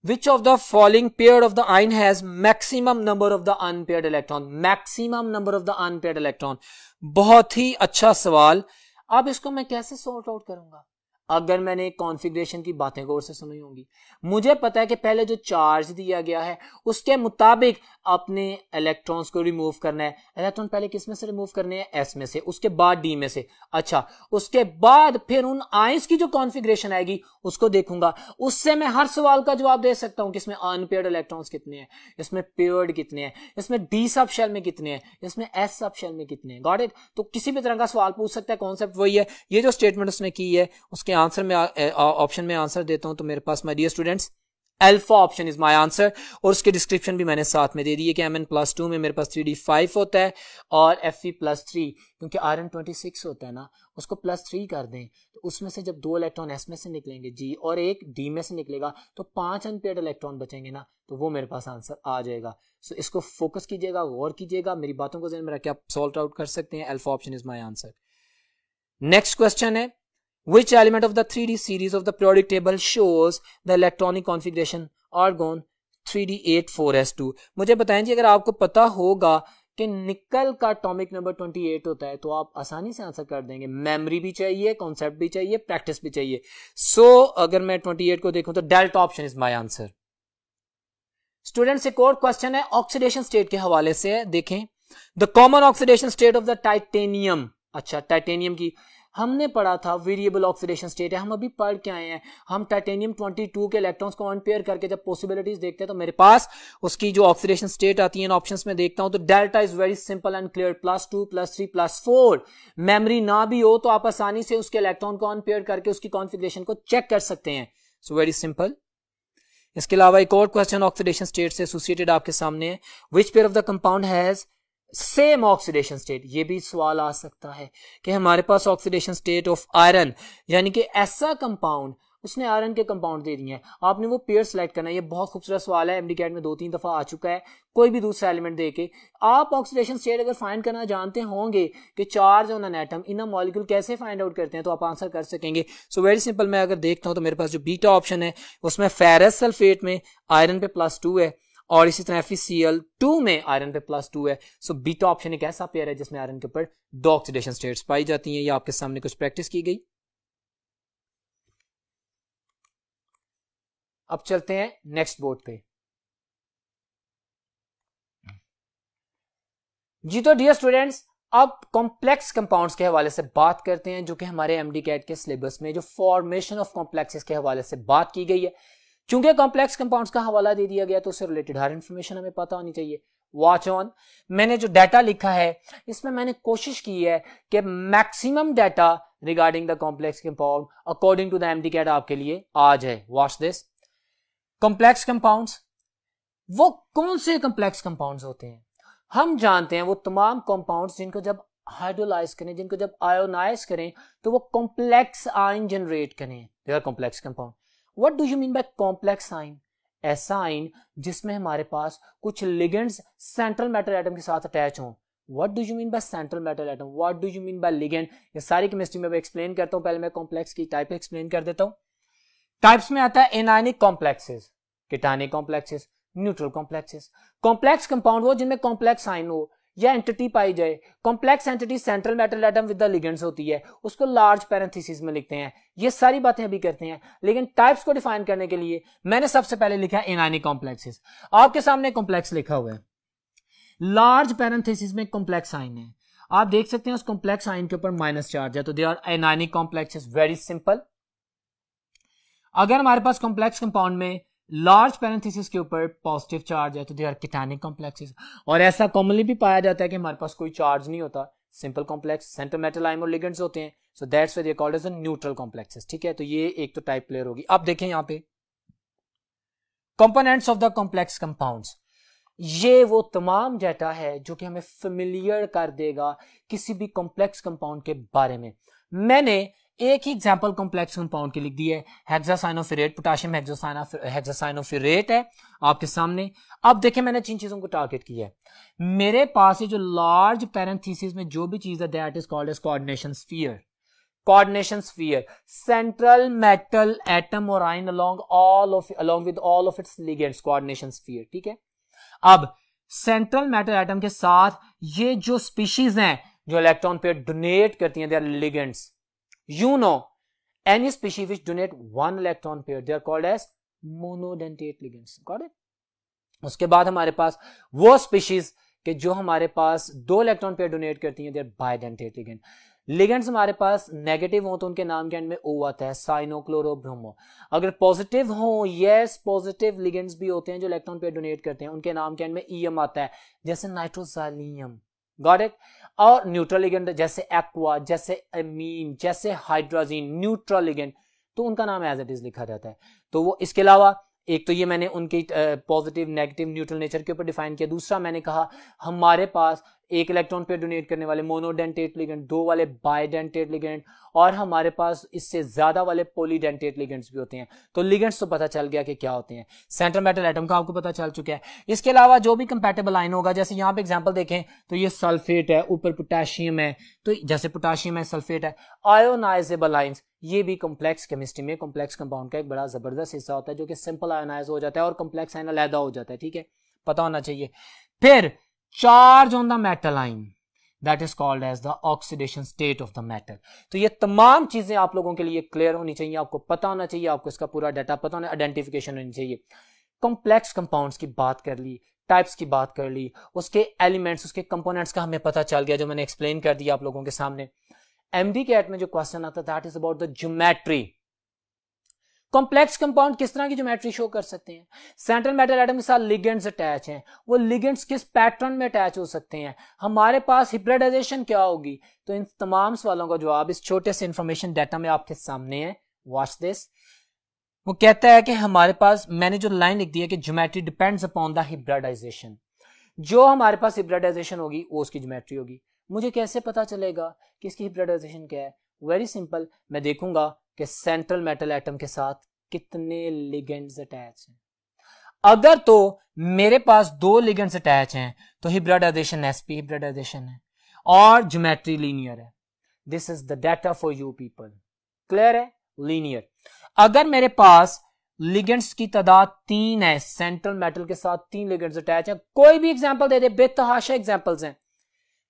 which of the following pair of the ion has maximum number of the unpaired electron maximum number of the unpaired electron बहुत ही अच्छा सवाल अब इसको मैं कैसे सॉर्ट आउट करूँगा अगर मैंने कॉन्फ़िगरेशन की बातें गौर से सुनी होंगी। मुझे पता है कि पहले जो चार्ज दिया गया है, उसके मुताबिक अपने इलेक्ट्रॉन्स को रिमूव करना है। इलेक्ट्रॉन पहले किसमें से रिमूव करने हैं? एस में से, उसके बाद डी में से। अच्छा उसके बाद फिर उन आइंस की जो कॉन्फ़िगरेशन आएगी, उसको देखूँगा। उससे मैं हर सवाल का जवाब दे सकता हूँ कि इसमें अनपेयर्ड इलेक्ट्रॉन्स कितने हैं, इसमें पेयर्ड कितने हैं, इसमें डी सब शेल में कितने हैं, इसमें एस सब शेल में कितने हैं। गॉड इट तो किसी भी तरह का सवाल पूछ सकता है कॉन्सेप्ट वही है। ये जो स्टेटमेंट उसने की है, उसके आंसर में ऑप्शन में आंसर देता हूँ तो मेरे पास my dear students alpha option is my answer और उसके डिस्क्रिप्शन भी मैंने साथ में दे दी है कि एम एन प्लस टू में मेरे पास थ्री डी फाइव होता है और एफ़ ई प्लस थ्री क्योंकि आर एन ट्वेंटी सिक्स होता है ना उसको प्लस थ्री कर दें तो उसमें से जब दो इलेक्ट्रॉन एस में से निकलेंगे जी और एक डी में से निकलेगा तो पाँच अनपेड इलेक्ट्रॉन बचेंगे ना तो वो मेरे पास आंसर आ जाएगा। सो so, इसको फोकस कीजिएगा गौर कीजिएगा मेरी बातों को जहन में रख आप सॉल्व आउट कर सकते हैं alpha option is my answer next question है Which element of the 3D series of the periodic table shows the electronic configuration? Argon 3D84S2 मुझे बताएँ जी अगर आपको पता होगा कि निकल का टॉमिक नंबर 28 होता है तो आप आसानी से आंसर कर देंगे। मेमोरी भी चाहिए कॉन्सेप्ट भी चाहिए प्रैक्टिस भी चाहिए। सो so, अगर मैं 28 को देखूँ तो delta option is my answer students एक और क्वेश्चन है ऑक्सीडेशन स्टेट के हवाले से देखें। The common oxidation state of the titanium अच्छा टाइटेनियम की हमने पढ़ा था वेरिएबल ऑक्सीडेशन स्टेट है, हम अभी पढ़ के आए हैं। हम टाइटेनियम 22 के इलेक्ट्रॉन्स को अनपेयर करके जब पॉसिबिलिटीज देखते हैं तो मेरे पास उसकी जो ऑक्सीडेशन स्टेट आती है ऑप्शंस में देखता हूँ तो delta is very simple and clear plus two plus three plus four memory ना भी हो तो आप आसानी से उसके इलेक्ट्रॉन को अनपेयर करके उसकी कॉन्फिग्रेशन को चेक कर सकते हैं। सो वेरी सिंपल इसके अलावा एक और क्वेश्चन ऑक्सीडेशन स्टेट से एसोसिएटेड आपके सामने है which pair of the compound has same oxidation state ये भी सवाल आ सकता है कि हमारे पास ऑक्सीडेशन स्टेट ऑफ़ आयरन यानी कि ऐसा कंपाउंड उसने आयरन के कंपाउंड दे दिए हैं। आपने वो पेयर सेलेक्ट करना है, ये बहुत खूबसूरत सवाल है एमडी कैट में दो तीन दफ़ा आ चुका है, कोई भी दूसरा एलिमेंट दे के आप ऑक्सीडेशन स्टेट अगर फाइंड करना जानते होंगे कि charge on an atom in molecule कैसे फाइंड आउट करते हैं तो आप आंसर कर सकेंगे। सो वेरी सिंपल मैं अगर देखता हूँ तो मेरे पास जो बीटा ऑप्शन है, उसमें फेरस सल्फेट में आयरन पे प्लस टू है। और इसी तरह एफ़ टू में आयरन पे प्लस टू है। सो बीटा ऑप्शन एक ऐसा पेयर है जिसमें आयरन के ऊपर दो ऑक्सीडेशन स्टेट्स पाई जाती हैं। ये आपके सामने कुछ प्रैक्टिस की गई। अब चलते हैं नेक्स्ट बोर्ड पे। जी तो डियर स्टूडेंट्स अब कॉम्प्लेक्स कंपाउंड्स के हवाले से बात करते हैं, जो कि हमारे एमडी कैट के सिलेबस में, जो फॉर्मेशन ऑफ़ कॉम्प्लेक्सेस के हवाले से बात की गई है। चूँकि कॉम्प्लेक्स कंपाउंड्स का हवाला दे दिया गया तो उससे रिलेटेड हर इंफॉर्मेशन हमें पता होनी चाहिए। वॉच ऑन मैंने जो डाटा लिखा है, इसमें मैंने कोशिश की है कि maximum data regarding the complex compound according to the MDCAT आपके लिए आ जाए। वॉच दिस कॉम्प्लेक्स कंपाउंड्स वो कौन से कॉम्प्लेक्स कंपाउंड्स होते हैं? हम जानते हैं वो तमाम कंपाउंड्स जिनको जब हाइड्रोलाइज करें, जिनको जब आयोनाइज करें तो वो कॉम्प्लेक्स आइन जनरेट करें। Complex compound what do you mean by complex sign? ऐसा आइन जिसमें हमारे पास कुछ लिगेंड्स सेंट्रल मेटल एटम के साथ अटैच हों। What do you mean by central metal atom what do you mean by ligand ये सारी केमिस्ट्री में एक्सप्लेन करता हूँ। पहले मैं कॉम्प्लेक्स की टाइप एक्सप्लेन कर देता हूँ। टाइप्स में आता है anionic complexes cationic complexes neutral complexes complex compound वो जिनमें कॉम्प्लेक्स आइन हो। या एंटिटी पाई जाए। Complex entity central metal atom with the ligands होती है। उसको लार्ज पैरेंथेसिस में लिखते हैं। ये सारी बातें अभी करते हैं। लेकिन टाइप्स को डिफाइन करने के लिए मैंने सबसे पहले लिखा है एनाइनिक कॉम्प्लेक्सेस आपके सामने कॉम्प्लेक्स लिखा हुआ है। लार्ज पैरेंथेसिस में कॉम्प्लेक्स आइन है। आप देख सकते हैं उस कॉम्प्लेक्स आइन के ऊपर माइनस चार्ज है। तो they are anionic complexes very simple अगर हमारे पास कॉम्प्लेक्स कंपाउंड में लार्ज पैरेंथेसिस के ऊपर पॉजिटिव चार्ज है तो दे आर किटानिक कॉम्प्लेक्सेस और ऐसा कॉमनली भी पाया जाता है कि हमारे पास कोई चार्ज नहीं होता. सिंपल कॉम्प्लेक्स सेंटर मेटल आइम और लिगेंड्स होते हैं. So that's way called as neutral complexes ठीक है? तो ये एक तो टाइप क्लियर होगी. अब देखें यहाँ पे. Components of the complex compounds ये वो तमाम डेटा है जो कि हमें फेमिलियर कर देगा किसी भी कॉम्प्लेक्स कंपाउंड के बारे में. मैंने एक ही एग्जांपल कॉम्प्लेक्स कंपाउंड की लिख दी है। पोटेशियम हेक्सासाइनोफिरेट है आपके सामने। अब देखें मैंने जिन चीज़ों को टारगेट किया है। मेरे पास जो लार्ज पैरेंथीसिस में जो भी चीज़ है that is called as coordination sphere coordination sphere central metal atom और ion along all of along with all of its ligands coordination sphere ठीक है? अब सेंट्रल मेटल एटम के साथ ये जो स्पीशीज हैं, जो इलेक्ट्रॉन पेयर डोनेट करती हैं they are ligands you know, any species which donate one electron pair, they are called as monodentate ligands. Got it? उसके बाद हमारे पास वो स्पीशीज के जो हमारे पास दो इलेक्ट्रॉन पेयर डोनेट करती हैं देर बायडेंटेट लिगेंड लिगेंड्स हमारे पास नेगेटिव हो तो उनके नाम के एंड में ओ आता है साइनो अगर पॉजिटिव हो यस पॉजिटिव लिगेंड्स भी होते हैं जो इलेक्ट्रॉन पेयर डोनेट करते हैं, उनके नाम के एंड में ईएम आता है, जैसे नाइट्रोजालियम गॉट इट और न्यूट्रल लिगेंड जैसे एक्वा जैसे एमीन जैसे हाइड्रोजीन न्यूट्रल लिगेंड तो उनका नाम एज इट इज़ लिखा जाता है। तो वो इसके अलावा, एक तो ये मैंने उनकी पॉजिटिव नेगेटिव न्यूट्रल नेचर के ऊपर डिफाइन किया, दूसरा मैंने कहा, हमारे पास एक इलेक्ट्रॉन पे डोनेट करने वाले मोनोडेंटेट लिगेंड, दो वाले बायडेंटेट लिगेंड, और हमारे पास इससे ज़्यादा वाले पोलीडेंटेट लिगेंड्स भी होते हैं। तो लिगेंड्स तो पता चल गया कि क्या होते हैं। सेंट्रल मेटल एटम का आपको पता चल चुका है। इसके अलावा जो भी कंपेटेबल आइन होगा, जैसे यहाँ पे एग्ज़ाम्पल देखें तो ये सल्फेट है, ऊपर पोटेशियम है तो जैसे पोटेशियम है सल्फेट है आयोनाइजेबल आइन्स ये भी कॉम्प्लेक्स केमिस्ट्री में कॉम्प्लेक्स कंपाउंड का एक बड़ा ज़बरदस्त हिस्सा होता है, जो कि सिंपल आयोनाइज हो जाता है और कॉम्प्लेक्स आइन अलहदा हो जाता है, ठीक है? पता होना चाहिए। फिर charge on the ion that is called as the oxidation state of the metal तो ये तमाम चीज़ें आप लोगों के लिए क्लियर होनी चाहिए, आपको पता होना चाहिए, आपको इसका पूरा डाटा पता होना आइडेंटिफिकेशन होनी चाहिए। कॉम्प्लेक्स कंपाउंड्स की बात कर ली टाइप्स की बात कर ली, उसके एलिमेंट्स उसके कंपोनेंट्स का हमें पता चल गया जो मैंने एक्सप्लेन कर दिया आप लोगों के सामने। एमडी कैट में जो क्वेश्चन आता that is about the geometry complex compound किस तरह की ज्योमेट्री शो कर सकते हैं? सेंट्रल मेटल एटम के साथ लिगेंड्स अटैच हैं। वो लिगेंड्स किस पैटर्न में अटैच हो सकते हैं? हमारे पास हिब्रिडाइजेशन क्या होगी? तो इन तमाम सवालों का जवाब इस छोटे से इंफॉर्मेशन डाटा में आपके सामने है। वॉच दिस वो कहता है कि हमारे पास, मैंने जो लाइन लिख दी है कि geometry depends upon the hybridisation जो हमारे पास हिब्रिडाइजेशन होगी, वो उसकी ज्योमेट्री होगी। मुझे कैसे पता चलेगा कि इसकी हिब्रिडाइजेशन क्या है? वेरी सिंपल मैं देखूँगा कि सेंट्रल मेटल एटम के साथ कितने लिगेंड्स अटैच हैं। अगर तो मेरे पास दो लिगेंड्स अटैच हैं तो हिब्रिडाइजेशन एसपी हिब्रिडाइजेशन है, और ज्योमेट्री लीनियर है। This is the data for you people clear है? लीनियर अगर मेरे पास लिगेंड्स की तादाद तीन है सेंट्रल मेटल के साथ तीन लिगेंड्स अटैच है, कोई भी एग्जांपल दे दे, बेतहाशा एग्जांपल्स हैं।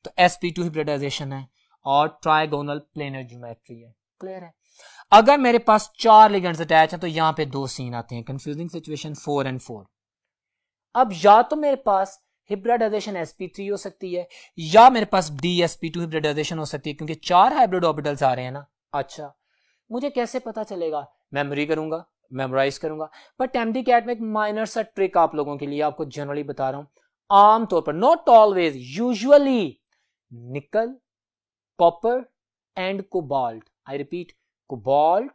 तो sp2 हिब्रिडाइजेशन है, और ट्राइगोनल प्लेनर ज्योमेट्री है। क्लियर है? अगर मेरे पास चार लिगेंड्स अटैच हैं तो यहाँ पे दो सीन आते हैं। Confusing situation four and four अब या तो मेरे पास हिब्रिडाइजेशन sp3 हो सकती है, या मेरे पास dsp2 हिब्रिडाइजेशन हो सकती है, क्योंकि चार हाइब्रिड ऑर्बिटल्स आ रहे हैं ना। अच्छा मुझे कैसे पता चलेगा? मेमोरी करूँगा मेमोराइज करूँगा। बट एमडी कैट में एक माइनर सा ट्रिक आप लोगों के लिए आपको जनरली बता रहा हूँ। आमतौर पर not always usually nickel copper and cobalt I repeat cobalt,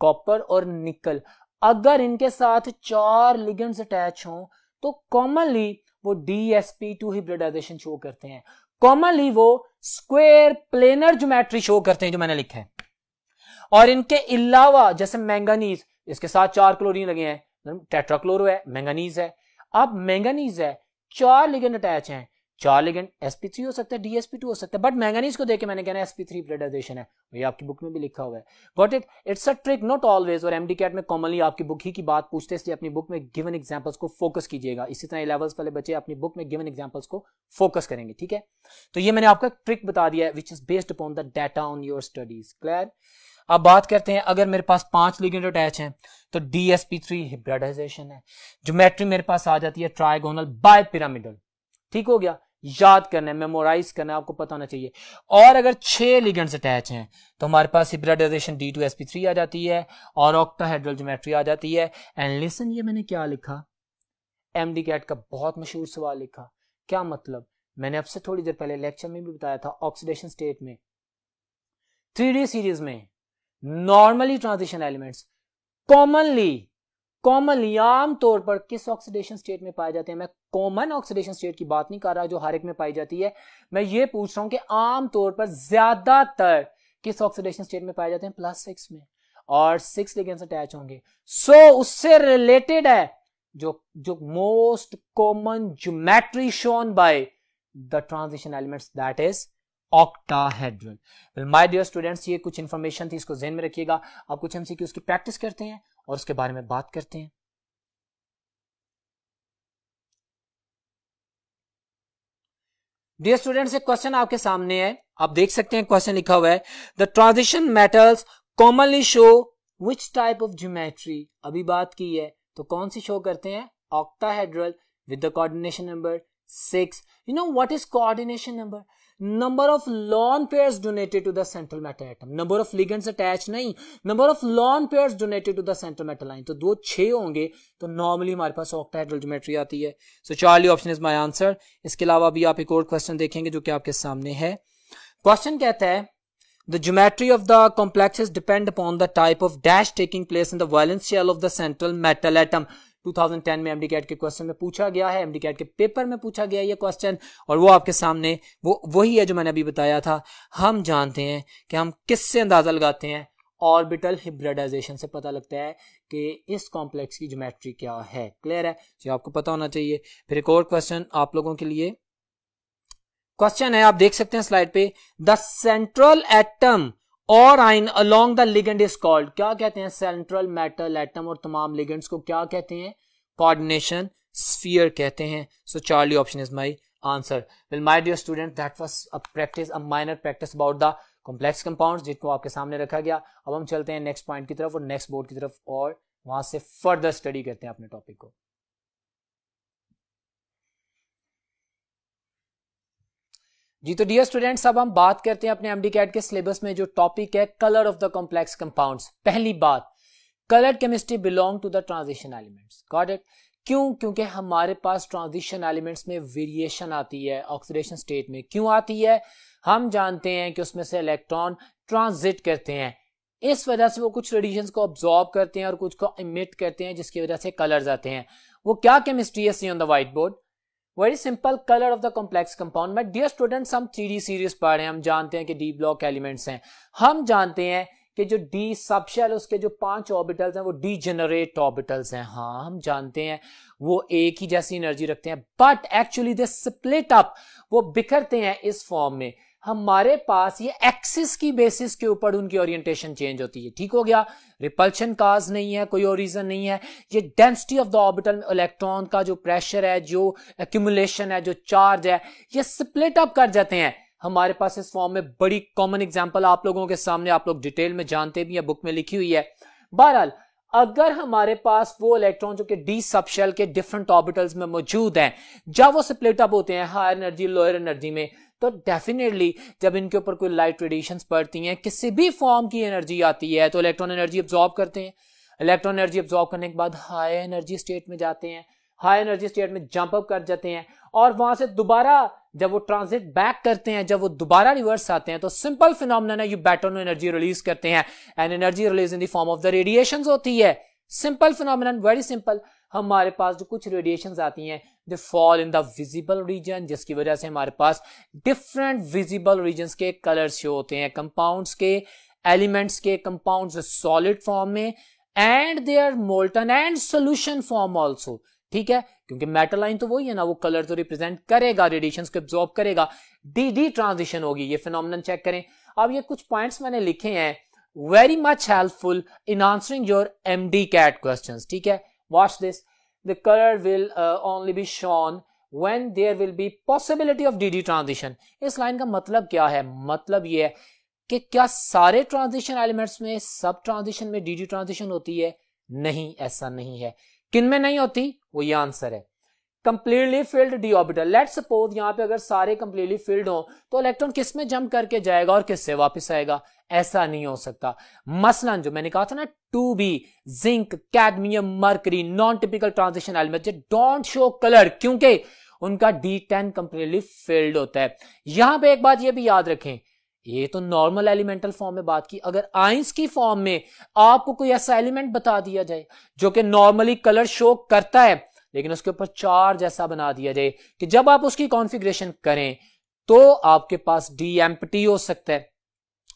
copper और निकल। अगर इनके साथ चार लिगेंड्स अटैच हों तो कॉमनली वो डीएसपी टू हिब्रिडाइजेशन शो करते हैं। कॉमनली वो स्क्वेयर प्लेनर ज्योमेट्री शो करते हैं, जो मैंने लिखा है। और इनके अलावा, जैसे मैंगनीज, इसके साथ चार क्लोरीन लगे हैं। टेट्राक्लोरो है, मैंगनीज है। अब मैंगनीज है, चार लिगेंड अटैच हैं। चार लिगेंड sp3 हो सकता है dsp2 हो सकता है बट मैंगनीज को देख मैंने कहना sp3 प्रेडाइजेशन है। ये आपकी बुक में भी लिखा हुआ है। Got it it's a trick not always और एमडी कैट में कॉमनली आपकी बुक ही की बात पूछते हैं, इसलिए अपनी बुक में गिवन एग्जाम्पल्स को फोकस कीजिएगा। इसी तरह लेवल्स वाले बच्चे अपनी बुक में गिवन एग्जांपल्स को फोकस करेंगे, ठीक है? तो ये मैंने आपका ट्रिक बता दिया है which is based upon the data on your studies clear अब बात करते हैं, अगर मेरे पास पाँच लिगेंड अटैच हैं तो डीएसपी3 हिब्रिडाइजेशन है। ज्योमेट्री मेरे पास आ जाती है ट्राइगोनल बाय पिरामिडल ठीक हो गया? याद करना है मेमोराइज करना है, आपको पता होना चाहिए। और अगर छह लिगेंड्स अटैच हैं तो हमारे पास hybridisation d two s p three आ जाती है और ऑक्टाहेड्रल ज्योमेट्री आ जाती है। एंड लिसन ये मैंने क्या लिखा? एम डी कैट का बहुत मशहूर सवाल लिखा। क्या मतलब? मैंने आपसे थोड़ी देर पहले लेक्चर में भी बताया था ऑक्सीडेशन स्टेट में। थ्री डी सीरीज़ में normally transition elements commonly commonly आम तौर पर किस ऑक्सीडेशन स्टेट में पाए जाते हैं? मैं कॉमन ऑक्सीडेशन स्टेट की बात नहीं कर रहा जो हर एक में पाई जाती है। मैं ये पूछ रहा हूँ कि आम तौर पर ज़्यादातर किस ऑक्सीडेशन स्टेट में पाए जाते हैं? प्लस सिक्स में। और सिक्स लिगेंड्स अटैच होंगे। सो so, उससे रिलेटेड है जो जो most common geometry shown by the transition elements that is octahedral my dear students ये कुछ इंफॉर्मेशन थी इसको जेन में रखिएगा। आप कुछ एमसीक्यूज की प्रैक्टिस करते हैं। और उसके बारे में बात करते हैं। डियर स्टूडेंट्स एक क्वेश्चन आपके सामने है। आप देख सकते हैं क्वेश्चन लिखा हुआ है। The transition metals commonly show which type of geometry अभी बात की है। तो कौन सी शो करते हैं? Octahedral with the coordination number six you know what is coordination number number of lone pairs donated to the central metal atom number of ligands attach नहीं. Number of lone pairs donated to the central metal line तो दो छह होंगे तो नॉर्मली हमारे पास ऑक्टाहेड्रल ज्योमेट्री आती है. So Charlie option is my answer इसके अलावा अभी आप एक और क्वेश्चन देखेंगे जो कि आपके सामने है. क्वेश्चन कहता है, The geometry of the complexes depend upon the type of dash taking place in the valence shell of the central metal atom. 2010 में एमडी कैट के क्वेश्चन में पूछा गया है एमडी कैट के पेपर में पूछा गया ये क्वेश्चन और वो आपके सामने, वो, वही है जो मैंने अभी बताया था। हम जानते हैं कि हम किससे अंदाज़ा लगाते हैं? ऑर्बिटल हिब्रिडाइजेशन से पता लगता है कि इस कॉम्प्लेक्स की ज्योमेट्री क्या है। क्लियर है? जो, आपको पता होना चाहिए। फिर एक और क्वेश्चन आप लोगों के लिए। क्वेश्चन है, आप देख सकते हैं स्लाइड पे। द सेंट्रल एटम और ion along the ligand is called क्या कहते हैं? सेंट्रल मेटल एटम और तमाम लिगेंड्स को क्या कहते हैं? कोऑर्डिनेशन स्फीयर कहते हैं। So Charlie option is my answer will my dear student that was a practice a minor practice about the complex compounds जिनको आपके सामने रखा गया। अब हम चलते हैं नेक्स्ट पॉइंट की तरफ़ और नेक्स्ट बोर्ड की तरफ़ और वहाँ से फर्दर स्टडी करते हैं अपने टॉपिक को। जी तो डियर स्टूडेंट्स अब हम बात करते हैं अपने एमडी कैट के सिलेबस में जो टॉपिक है colour of the complex compounds पहली बात colour chemistry belong to the transition elements got it क्यों? क्योंकि हमारे पास ट्रांजिशन एलिमेंट्स में वेरिएशन आती है ऑक्सीडेशन स्टेट में. क्यों आती है? हम जानते हैं कि उसमें से इलेक्ट्रॉन ट्रांजिट करते हैं. इस वजह से वो कुछ रेडिएशन को ऑब्जॉर्व करते हैं और कुछ को इमिट करते हैं, जिसकी वजह से कलर्स आते हैं. वो क्या केमिस्ट्री है see on the white board very simple colour of the complex compound में डियर स्टूडेंट हम थ्री डी सीरीज़ पढ़ रहे हैं। हम जानते हैं कि डी ब्लॉक एलिमेंट्स हैं। हम जानते हैं कि जो डी सबशेल उसके जो पाँच ऑर्बिटल्स हैं, वो डी जनरेट ऑर्बिटल्स हैं। हाँ हम जानते हैं। वो एक ही जैसी एनर्जी रखते हैं। But actually they split up वो बिखरते हैं इस फॉर्म में। हमारे पास ये एक्सिस की बेसिस के ऊपर उनकी ओरिएंटेशन चेंज होती है। ठीक हो गया? रिपल्शन काज नहीं है, कोई और रीजन नहीं है। ये density of the orbital electron का जो प्रेशर है, जो एक्यूमुलेशन है, जो चार्ज है, ये स्प्लिट अप कर जाते हैं। हमारे पास इस फॉर्म में बड़ी कॉमन एग्ज़ाम्पल आप लोगों के सामने आप लोग डिटेल में जानते भी हैं बुक में लिखी हुई है। बहरहाल, अगर हमारे पास वो इलेक्ट्रॉन जो कि डी सबशेल के डिफरेंट ऑर्बिटल्स में मौजूद हैं, जब वो स्प्लिट अप होते हैं हायर एनर्जी लोअर एनर्जी में तो डेफिनेटली जब इनके ऊपर कोई लाइट रेडिएशन पड़ती हैं, किसी भी फॉर्म की एनर्जी आती है तो इलेक्ट्रॉन एनर्जी ऑब्जॉर्व करते हैं। इलेक्ट्रॉन एनर्जी ऑब्जॉर्व करने के बाद हाई एनर्जी स्टेट में जाते हैं। हाई एनर्जी स्टेट में जंप अप कर जाते हैं और वहाँ से दोबारा जब वो ट्रांजिट बैक करते हैं, जब वो दोबारा रिवर्स आते हैं तो सिंपल फिनोमिना है यू बैटर्न एनर्जी रिलीज़ करते हैं। And energy release in the form of the radiation होती है। सिंपल फिनोमिना वेरी सिंपल हमारे पास जो कुछ रेडिएशन आती हैं they fall in the visible region जिसकी वजह से हमारे पास डिफरेंट विजिबल रीजन के कलर शो होते हैं कंपाउंड्स के एलिमेंट्स के कंपाउंड्स सॉलिड फॉर्म में and they are molten and solution form also ठीक है? क्योंकि मेटल लाइन तो वही है ना, वो कलर तो रिप्रेजेंट करेगा रेडिएशन को एब्जॉर्ब करेगा डी डी ट्रांजिशन होगी, ये फिनोमिनन चेक करें। अब ये कुछ पॉइंट्स मैंने लिखे हैं very much helpful in answering your M D CAT question ठीक है? Watch this the will uh, only be shown when there will be possibility of dd transition. इस लाइन का मतलब क्या है? मतलब ये है कि क्या सारे ट्रांजिशन एलिमेंट्स में सब ट्रांजिशन में डी ट्रांजिशन होती है? नहीं ऐसा नहीं है। किन में नहीं होती? वो ये आंसर है। Completely filled d orbital let suppose यहाँ पे अगर सारे कंप्लीटली फिल्ड हो तो इलेक्ट्रॉन किसमें जंप करके जाएगा और किससे वापस आएगा? ऐसा नहीं हो सकता। मसलन जो मैंने कहा था ना to be zinc cadmium mercury non typical transition element don't show colour क्योंकि उनका डी टेन कंप्लीटली फिल्ड होता है। यहाँ पे एक बात ये भी याद रखें, ये तो नॉर्मल एलिमेंटल फॉर्म में बात की। अगर आइंस की फॉर्म में आपको कोई ऐसा एलिमेंट बता दिया जाए, जो कि नॉर्मली कलर शो करता है लेकिन उसके ऊपर चार्ज ऐसा बना दिया जाए कि जब आप उसकी कॉन्फ़िगरेशन करें तो आपके पास डी एम्पटी हो सकता है।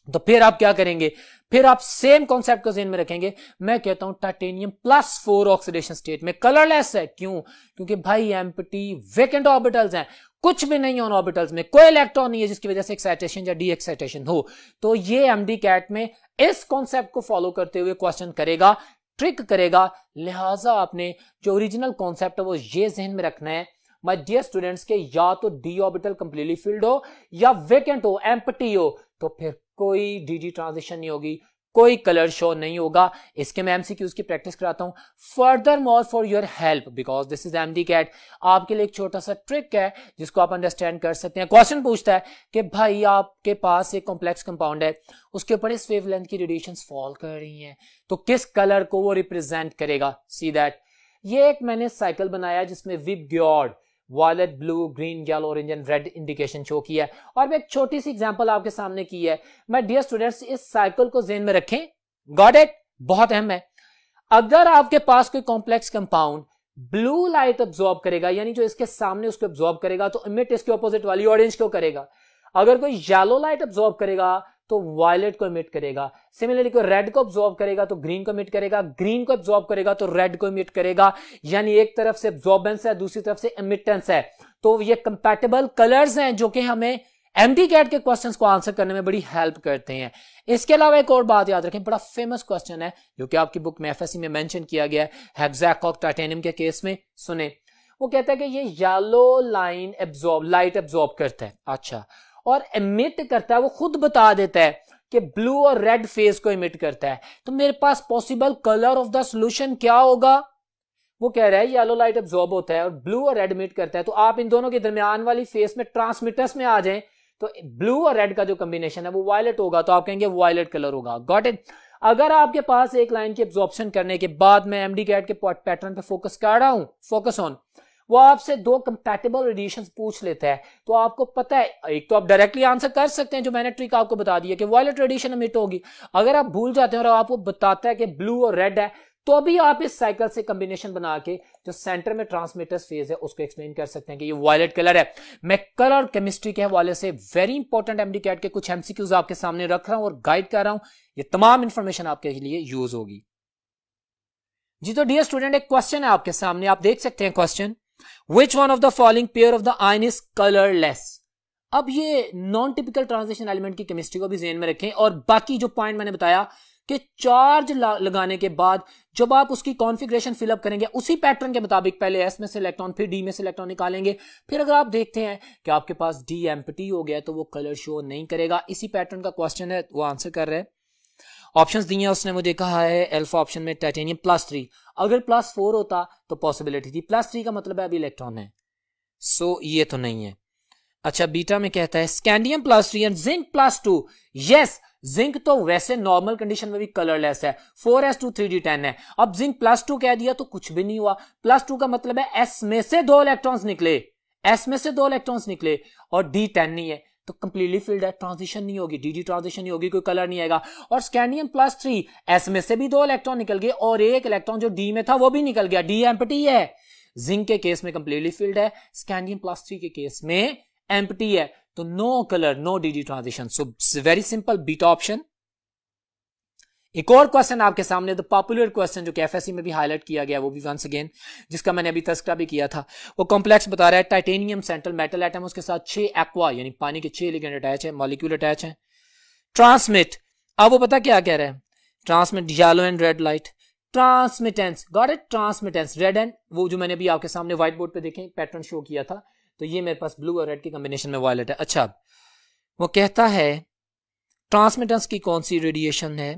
तो फिर आप क्या करेंगे? फिर आप सेम कॉन्सेप्ट को जेन में रखेंगे। मैं कहता हूँ titanium plus four oxidation state में कलरलेस है। क्यों? क्योंकि भाई एम्पटी वेकेंट ऑर्बिटल्स हैं। कुछ भी नहीं ऑन ऑर्बिटल्स में। कोई इलेक्ट्रॉन नहीं है जिसकी वजह से एक्साइटेशन या डी एक्साइटेशन हो। तो ये एमडी कैट में इस कॉन्सेप्ट को फॉलो करते हुए क्वेश्चन करेगा ट्रिक करेगा। लिहाजा आपने जो ओरिजिनल कॉन्सेप्ट है, वो ये जहन में रखना है। माय डियर स्टूडेंट्स के, या तो डी ऑर्बिटल कंप्लीटली फिल्ड हो, या वेकेंट हो एम्पटी हो तो फिर कोई डी डी ट्रांजिशन नहीं होगी। कोई कलर शो नहीं होगा। इसके मैं एमसीक्यूज की प्रैक्टिस कराता हूँ। Further more for your help because this is MD CAT आपके लिए एक छोटा सा ट्रिक है, जिसको आप अंडरस्टैंड कर सकते हैं। क्वेश्चन पूछता है कि भाई, आपके पास एक कॉम्प्लेक्स कंपाउंड है, उसके ऊपर इस वेवलेंथ की रेडिएशन फॉल कर रही है तो किस कलर को वो रिप्रेजेंट करेगा? सी दैट ये एक मैंने साइकिल बनाया जिसमें VIBGYOR violet blue green yellow orange and red indication show किया है। और मैं एक छोटी सी एग्जांपल आपके सामने की है। मैं डियर स्टूडेंट्स इस साइकिल को जेन में रखें। गॉड इट बहुत अहम है। अगर आपके पास कोई complex compound blue light absorb करेगा, यानी जो इसके सामने उसको ऑब्जॉर्ब करेगा तो इमिट इसके ऑपोजिट वाली ऑरेंज को करेगा? अगर कोई येलो लाइट ऑब्जॉर्ब करेगा तो वायलेट को इमिट करेगा। सिमिलरली कोई रेड को ऑब्जॉर्व करेगा तो ग्रीन को इमिट करेगा। ग्रीन को ऑब्जॉर्व करेगा तो रेड को इमिट करेगा। यानी एक तरफ़ से ऑब्जॉर्बेंस है, दूसरी तरफ़ से इमिटेंस है। तो ये कंपैटिबल कलर्स हैं जो कि हमें एमडी कैट के क्वेश्चंस को आंसर करने में बड़ी हेल्प करते हैं। इसके अलावा एक और बात याद रखें, बड़ा फ़ेमस क्वेश्चन है, जो कि आपकी बुक में एफएससी में मेंशन किया गया है हेक्साकॉक टाइटेनियम के केस में। सुने। वो कहता है कि ये yellow line absorb light absorb करता है। अच्छा। और इमिट करता है, वो खुद बता देता है कि ब्लू और रेड फेस को इमिट करता है। तो मेरे पास possible colour of the solution क्या होगा? वो कह रहा है येलो लाइट एब्जॉर्ब होता है और ब्लू और रेड इमिट करता है। तो आप इन दोनों के दरमियान वाली फेस में ट्रांसमिटर्स में आ जाएँ तो ब्लू और रेड का जो कॉम्बिनेशन है, वो वायलेट होगा। तो आप कहेंगे वायलेट कलर होगा। गॉट इट अगर आपके पास एक लाइन की एब्जॉर्प्शन करने के बाद मैं एमडी कैट के पैटर्न पे फोकस कर रहा हूँ फोकस ऑन वो आपसे दो कंपेटेबल एडिशन पूछ लेता है। तो आपको पता है, एक तो आप डायरेक्टली आंसर कर सकते हैं जो मैंने ट्रिक आपको बता दी है कि वायलेट एडिशन एमिट होगी। अगर आप भूल जाते हैं और आपको बताता है कि ब्लू और रेड है तो भी आप इस साइकिल से कॉम्बिनेशन बना के जो सेंटर में ट्रांसमीटर्स फ़ेज़ है, उसको एक्सप्लेन कर सकते हैं कि ये वायलेट कलर है। मैं कलर केमिस्ट्री के हवाले से वेरी इंपॉर्टेंट एमडी कैट के कुछ एमसीक्यूज आपके सामने रख रहा हूँ और गाइड कर रहा हूँ। ये तमाम इंफॉर्मेशन आपके लिए यूज़ होगी। जी तो डियर स्टूडेंट एक क्वेश्चन है आपके सामने। आप देख सकते हैं question which one of the following pair of the ion is colourless अब ये नॉन टिपिकल ट्रांजिशन एलिमेंट की केमिस्ट्री को भी जेन में रखें और बाकी जो पॉइंट मैंने बताया कि चार्ज लगाने के बाद जब आप उसकी कॉन्फ़िगरेशन फिलअप करेंगे, उसी पैटर्न के मुताबिक पहले एस में से इलेक्ट्रॉन फिर डी में से इलेक्ट्रॉन निकालेंगे। फिर अगर आप देखते हैं कि आपके पास डी एम्पटी हो गया तो वो कलर शो नहीं करेगा। इसी पैटर्न का क्वेश्चन है, वो आंसर कर रहे हैं। ऑप्शंस दिए हैं उसने मुझे कहा है एल्फा ऑप्शन में टाइटेनियम प्लस थ्री अगर प्लस फोर होता तो पॉसिबिलिटी थी। प्लस थ्री का मतलब है अभी इलेक्ट्रॉन है। सो so, ये तो नहीं है। अच्छा बीटा में कहता है scandium plus three and zinc plus two yes zinc तो वैसे नॉर्मल कंडीशन में भी कलरलेस है। Four s two three d ten है। अब जिंक प्लस टू कह दिया तो कुछ भी नहीं हुआ। प्लस टू का मतलब है एस में से दो इलेक्ट्रॉन्स निकले। एस में से दो इलेक्ट्रॉन्स निकले और डी टेन नहीं है। तो कंप्लीटली फ़ील्ड है ट्रांजिशन नहीं होगी डी डी ट्रांजिशन नहीं होगी, कोई कलर नहीं आएगा। और स्कैंडियम प्लस थ्री एस में से भी दो इलेक्ट्रॉन निकल गए और एक इलेक्ट्रॉन जो डी में था, वो भी निकल गया। डी एम्पटी है। जिंक के केस में कंप्लीटली फ़ील्ड है। स्कैंडियम प्लस थ्री के केस में एम्पटी है। तो no colour no d d transition so very simple beta option एक और क्वेश्चन आपके सामने द पॉपुलर क्वेश्चन जो कि एफएससी में भी हाईलाइट किया गया, वो भी वंस अगेन जिसका मैंने अभी तस्करा भी किया था। वो कॉम्प्लेक्स बता रहा है टाइटेनियम सेंट्रल मेटल एटम उसके साथ छह एक्वा यानी पानी के छह लिगेंड अटैच है मॉलिक्यूल अटैच है। ट्रांसमिट अब वो पता क्या कह रहा है? Transmit yellow and red light transmittance got it transmittance red and वो जो मैंने अभी आपके सामने व्हाइट बोर्ड पे देखें पैटर्न शो किया था तो ये मेरे पास ब्लू और रेड के कॉम्बिनेशन में वायलेट है। अच्छा वो कहता है ट्रांसमिटेंस की कौन सी रेडिएशन है?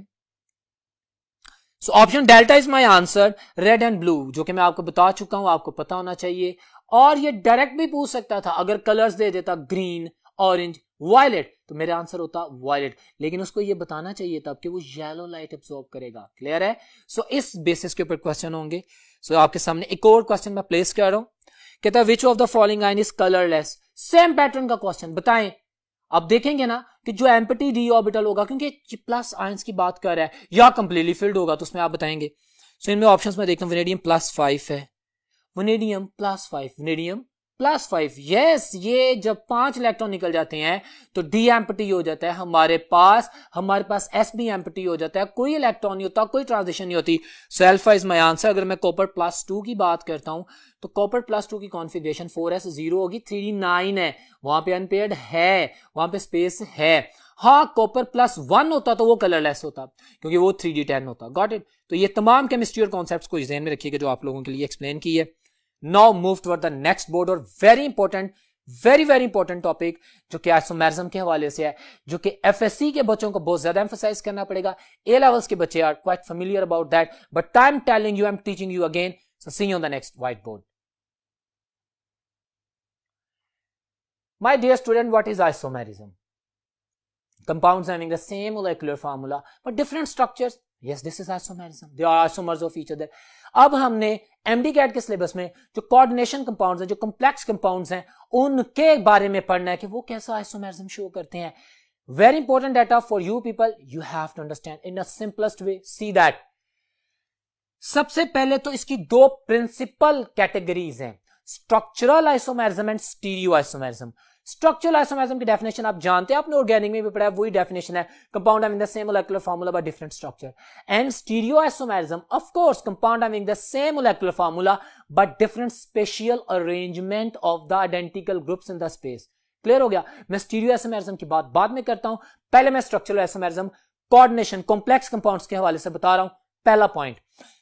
So option delta is my answer red and blue जो कि मैं आपको बता चुका हूँ आपको पता होना चाहिए। और ये डायरेक्ट भी पूछ सकता था अगर कलर्स दे देता ग्रीन ऑरेंज वायलेट तो मेरा आंसर होता वायलेट लेकिन उसको ये बताना चाहिए था कि वो येलो लाइट एब्सॉर्ब करेगा। क्लियर है? सो so, इस बेसिस के ऊपर क्वेश्चन होंगे। सो so, आपके सामने एक और क्वेश्चन मैं प्लेस कर रहा हूँ। कहता है which of the following ion is colourless same pattern का क्वेश्चन बताएँ। अब देखेंगे ना कि जो एम्पटी डी ऑर्बिटल होगा क्योंकि प्लस आयंस की बात कर रहा है या कंप्लीटली फिल्ड होगा तो उसमें आप बताएँगे। सो so, इनमें ऑप्शंस में देखता हूँ वनेडियम प्लस फाइव है vanadium plus five vanadium plus five. Yes, ये जब पाँच इलेक्ट्रॉन निकल जाते हैं तो डी एम्पटी हो जाता है हमारे पास हमारे पास एस बी एम्पटी हो जाता है। कोई इलेक्ट्रॉन नहीं होता, कोई ट्रांजिशन नहीं होती। So alpha is my answer. अगर मैं कॉपर प्लस टू की बात करता हूँ तो कॉपर प्लस टू की कॉन्फिग्रेशन फोर एस ज़ीरो होगी, थ्री नाइन है। वहाँ पे अनपेड है, वहाँ पे स्पेस है। हाँ कॉपर प्लस वन होता तो वो कलरलेस होता, क्योंकि वो थ्री डी टेन होता। Got it? तो ये तमाम केमिस्ट्री और कॉन्सेप्ट को जहन में रखिएगा, जो आप लोगों के लिए एक्सप्लेन की है। Now move toward the next board और very important very very important topic जो कि आइसोमेरिज्म के हवाले से है जो कि एफएससी के बच्चों को बहुत ज़्यादा एम्फोसाइज करना पड़ेगा ए लेवल्स के बच्चे are quite familiar about that but I am telling you I am teaching you again so see on the next white board My dear student, what is isomerism? Compounds having the same molecular formula but different structures. Yes, this is isomerism. They are isomers of each other. अब हमने एमडी कैट के सिलेबस में जो कोऑर्डिनेशन कंपाउंड्स हैं, जो कॉम्प्लेक्स कंपाउंड्स हैं, उनके बारे में पढ़ना है कि वो कैसा आइसोमेरिज्म शो करते हैं। Very important data for you people you have to understand in simplest way see that सबसे पहले तो इसकी दो प्रिंसिपल कैटेगरीज हैं structural isomerism and stereo isomerism structural isomerism की डेफिनेशन आप जानते हैं, आपने ऑर्गेनिक में भी पढ़ा है, वही डेफिनेशन है। Compound having the same molecular formula but different structure and stereo isomerism of course compound having the same molecular formula but different special arrangement of the identical groups in the space clear हो गया? मैं स्टीरियो आइसोमेरिज्म की बात बाद में करता हूँ। पहले मैं structural isomerism coordination complex compounds के हवाले से बता रहा हूँ। पहला पॉइंट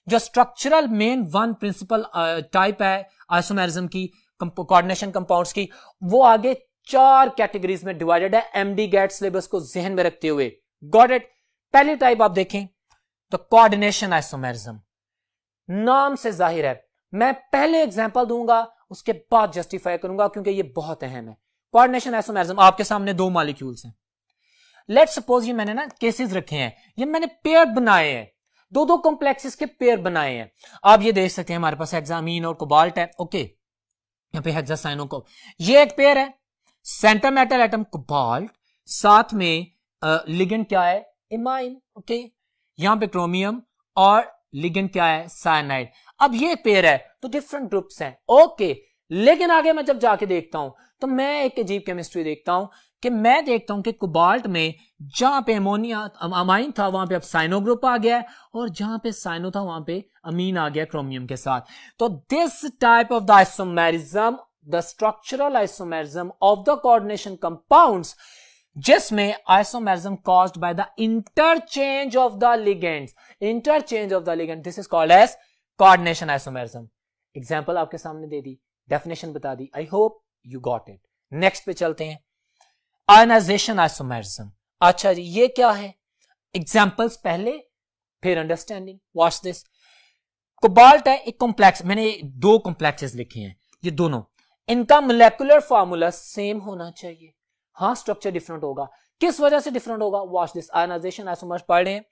जो structural main one principal type है आइसोमेरिज्म की कोऑर्डिनेशन कंपाउंड्स की, वो आगे चार कैटेगरीज में डिवाइडेड है। एमडी गेट सिलेबस को जहन में रखते हुए। गॉट इट पहली टाइप आप देखें। तो कोऑर्डिनेशन आइसोमेरिज्म नाम से ज़ाहिर है, मैं पहले एग्जांपल दूँगा, उसके बाद जस्टिफाई करूँगा, क्योंकि ये बहुत अहम है। कोऑर्डिनेशन आइसोमेरिज्म आपके सामने दो मॉलिक्यूल्स हैं। लेट सपोज़ ये मैंने ना केसेस रखे हैं। ये मैंने पेयर बनाए हैं। दो दो कॉम्प्लेक्सेस के पेयर बनाए हैं। आप ये देख सकते हैं, हमारे पास एग्जामीन और कोबाल्ट है। ओके यहाँ पे हेक्सासाइनो को। ये एक पेयर है। सेंटर मेटल एटम कोबाल्ट साथ में लिगेंड क्या है? इमाइन ओके यहाँ पे क्रोमियम और लिगेंड क्या है? साइनाइड अब ये पेयर है तो डिफरेंट ग्रुप्स हैं. ओके लेकिन आगे मैं जब जाके देखता हूँ तो मैं एक अजीब केमिस्ट्री देखता हूँ कि मैं देखता हूँ कि कोबाल्ट में जहाँ पे अमोनिया अमाइन था, वहाँ पे अब साइनो ग्रुप आ गया है और जहाँ पे साइनो था, वहाँ पे अमीन आ गया क्रोमियम के साथ. तो this type of the isomerism the structural isomerism of the coordination compounds जिसमें isomerism caused by the interchange of the ligands interchange of the ligand this is called as coordination isomerism example आपके सामने दे दी डेफिनेशन बता दी. I hope you got it next पे चलते हैं. आयनाइजेशन आइसोमेरिज्म अच्छा जी, ये क्या है? एग्जांपल्स पहले, फिर अंडरस्टैंडिंग वॉच दिस कोबाल्ट है, एक कॉम्प्लेक्स मैंने दो कॉम्प्लेक्सेस लिखे हैं. ये दोनों. इनका मोलेकुलर फॉर्मूला सेम होना चाहिए। हाँ स्ट्रक्चर डिफरेंट होगा। किस वजह से डिफरेंट होगा? वॉच दिस आयनाइजेशन आइसोमर्स पढ़ रहे हैं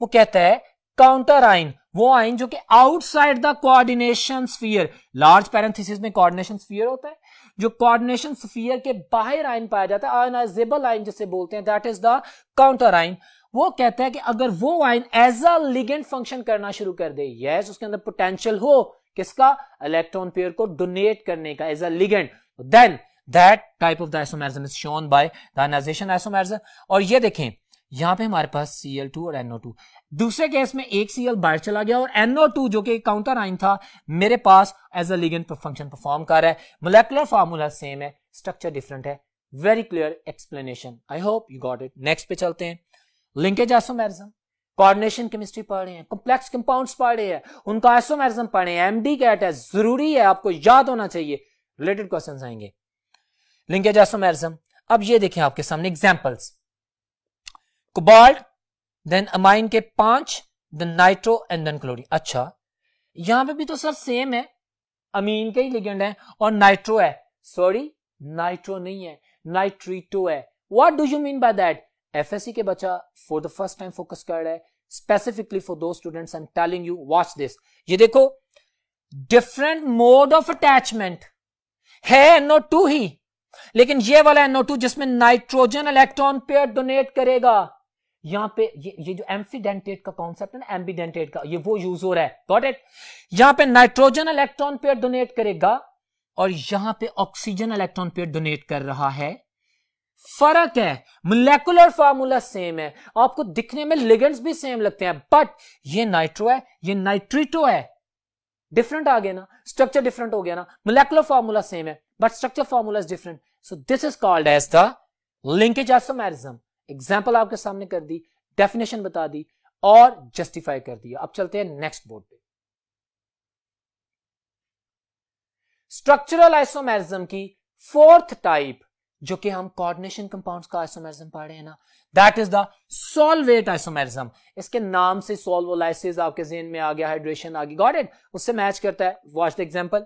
वो कहता है काउंटर आइन वो आइन जो कि outside the coordination sphere large parenthesis में कोऑर्डिनेशन स्फीयर होता है, जो कोऑर्डिनेशन स्फीयर के बाहर आइन पाया जाता है आयनाइजेबल आइन जिसे बोलते हैं दैट इज़ द काउंटर आइन वो कहता है कि अगर वो आइन एज अ लिगेंड फ़ंक्शन करना शुरू कर दे यस उसके अंदर पोटेंशियल हो किसका? इलेक्ट्रॉन पेयर को डोनेट करने का as a ligand then that type of the isomerism is shown by the isomerism और ये देखें, यहाँ पे हमारे पास Cl2 और NO2 दूसरे केस में एक Cl बाहर चला गया और NO2 जो कि काउंटर आइन था, मेरे पास as a ligand function perform कर रहा है। मोलेकुलर फार्मूला सेम है स्ट्रक्चर डिफरेंट है। Very clear explanation I hope you got it next पे चलते हैं। लिंकेज आइसोमेरिज्म कोऑर्डिनेशन केमिस्ट्री पढ़ हैं कॉम्प्लेक्स कंपाउंड्स पढ़ हैं, उनका आइसोमेरिज्म पढ़े हैं एमडी कैट है, ज़रूरी है, आपको याद होना चाहिए। रिलेटेड क्वेश्चंस आएँगे। लिंकेज आइसोमेरिज्म अब ये देखें आपके सामने एग्जांपल्स कोबाल्ट देन अमाइन के पाँच then nitro and then chlorine अच्छा यहाँ पे भी तो सर सेम है। अमीन के ही लिगेंड है और नाइट्रो है। सॉरी नाइट्रो नहीं है नाइट्रीटो है। What do you mean by that FSc के बच्चा for the first time focus कर रहा है specifically for the students I am telling you watch this ये देखो डिफरेंट मोड ऑफ़ अटैचमेंट है एनओ टू ही, लेकिन ये वाला एनओ टू जिसमें नाइट्रोजन इलेक्ट्रॉन पेयर डोनेट करेगा, यहाँ पे ये ये जो एम्फीडेंटेट का कॉन्सेप्ट है ना एम्बीडेंटेट का, ये वो यूज़ हो रहा है गॉट इट यहाँ पे नाइट्रोजन इलेक्ट्रॉन पेयर डोनेट करेगा, और यहाँ पे ऑक्सीजन इलेक्ट्रॉन पेयर डोनेट कर रहा है फ़र्क है। मोलेकुलर फार्मूला सेम है। आपको दिखने में लिगेंड्स भी सेम लगते हैं बट ये नाइट्रो है, ये नाइट्रीटो है। डिफरेंट आ गया ना स्ट्रक्चर डिफरेंट हो गया ना। मोलेकुलर फार्मूला सेम है but structure formula is different so this is called as the linkage isomerism example आपके सामने कर दी डेफिनेशन बता दी, और जस्टिफाई कर दिया अब चलते हैं नेक्स्ट बोर्ड पे। स्ट्रक्चरल आइसोमेरिज्म की फोर्थ टाइप जो कि हम कोऑर्डिनेशन कंपाउंड्स का आइसोमेरिज्म पढ़ रहे हैं ना that is the solvate isomerism इसके नाम से सोल्वोलाइसिस आपके जेन में आ गया हाइड्रेशन आ गई गॉट इट उससे मैच करता है वॉच द एग्जांपल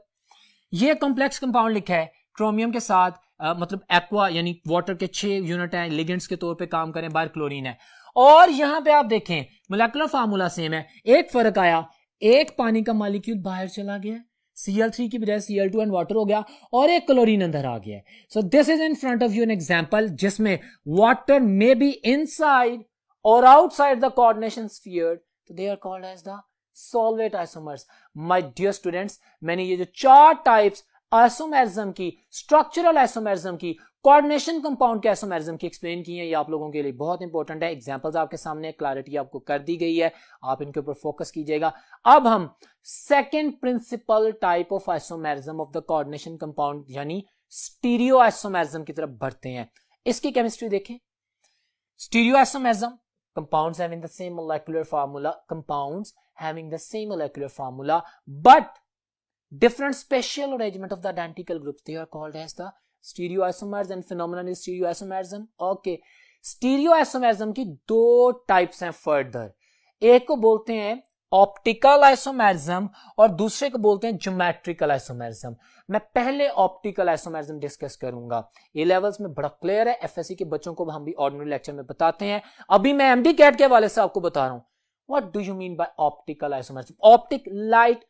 ये कॉम्प्लेक्स कंपाउंड लिखा है क्रोमियम के साथ आ, मतलब एक्वा यानी वाटर के छह यूनिट है लिगेंड्स के तौर पे काम करें बार क्लोरीन है. और यहाँ पे आप देखें मोलेकुलर फार्मूला सेम है एक फ़र्क आया एक पानी का मालिक्यूल बाहर चला गया Cl3 की बजाय Cl2 एंड वाटर हो गया और एक क्लोरीन अंदर आ गया so this is in front of you an example जिसमें वाटर मे बी इनसाइड और आउटसाइड द कोऑर्डिनेशन स्फीयर तो they are called as the solvate isomers my dear students मैंने ये जो चार टाइप्स आइसोमेरिज्म की स्ट्रक्चरल आइसोमेरिज्म की कोऑर्डिनेशन कंपाउंड के आइसोमेरिज्म की एक्सप्लेन की है, ये आप लोगों के लिए बहुत इंपॉर्टेंट है। एग्जांपल्स आपके सामने क्लैरिटी आपको कर दी गई है, आप इनके ऊपर फोकस कीजिएगा। अब हम second principle type of isomerism of the coordination compound यानी स्टीरियो आइसोमेरिज्म की तरफ़ बढ़ते हैं। इसकी केमिस्ट्री देखें। Stereo isomerism compounds having the same molecular formula, compounds having the same molecular formula, but different special arrangement of the identical groups. They are called as the stereoisomers and phenomenon is stereoisomerism okay stereoisomerism की दो टाइप्स हैं फर्दर एक को बोलते हैं ऑप्टिकल आइसोमेरिज्म और दूसरे को बोलते हैं ज्योमेट्रिकल आइसोमेरिज्म मैं पहले ऑप्टिकल आइसोमेरिज्म डिस्कस करूँगा. ए लेवल्स में बड़ा क्लियर है. एफएससी के बच्चों को हम भी ऑर्डिनरी लेक्चर में बताते हैं. अभी मैं एमडी कैट के हवाले से आपको बता रहा हूँ. What do you mean by optical isomerism optic light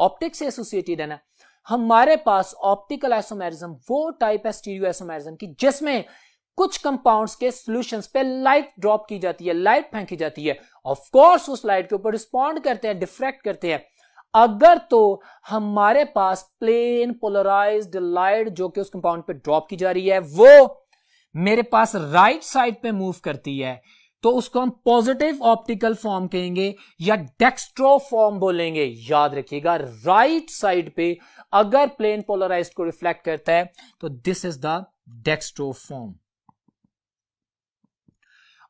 optic से एसोसिएटेड है ना, हमारे पास ऑप्टिकल आइसोमेरिज्म वो टाइप है स्टीरियो आइसोमेरिज्म की, जिसमें कुछ कंपाउंड्स के सॉल्यूशंस पे लाइट ड्रॉप की जाती है लाइट फेंकी जाती है। ऑफ़ कोर्स उस लाइट के ऊपर रिस्पॉन्ड करते हैं डिफ्रेक्ट करते हैं। अगर तो हमारे पास प्लेन पोलराइज्ड लाइट जो कि उस कंपाउंड पे ड्रॉप की जा रही है, वो मेरे पास राइट साइड पे मूव करती है। तो उसको हम पॉजिटिव ऑप्टिकल फॉर्म कहेंगे या डेक्स्ट्रो फॉर्म बोलेंगे। याद रखिएगा राइट साइड पे अगर प्लेन पोलराइज को रिफ्लेक्ट करता है तो this is the dextro form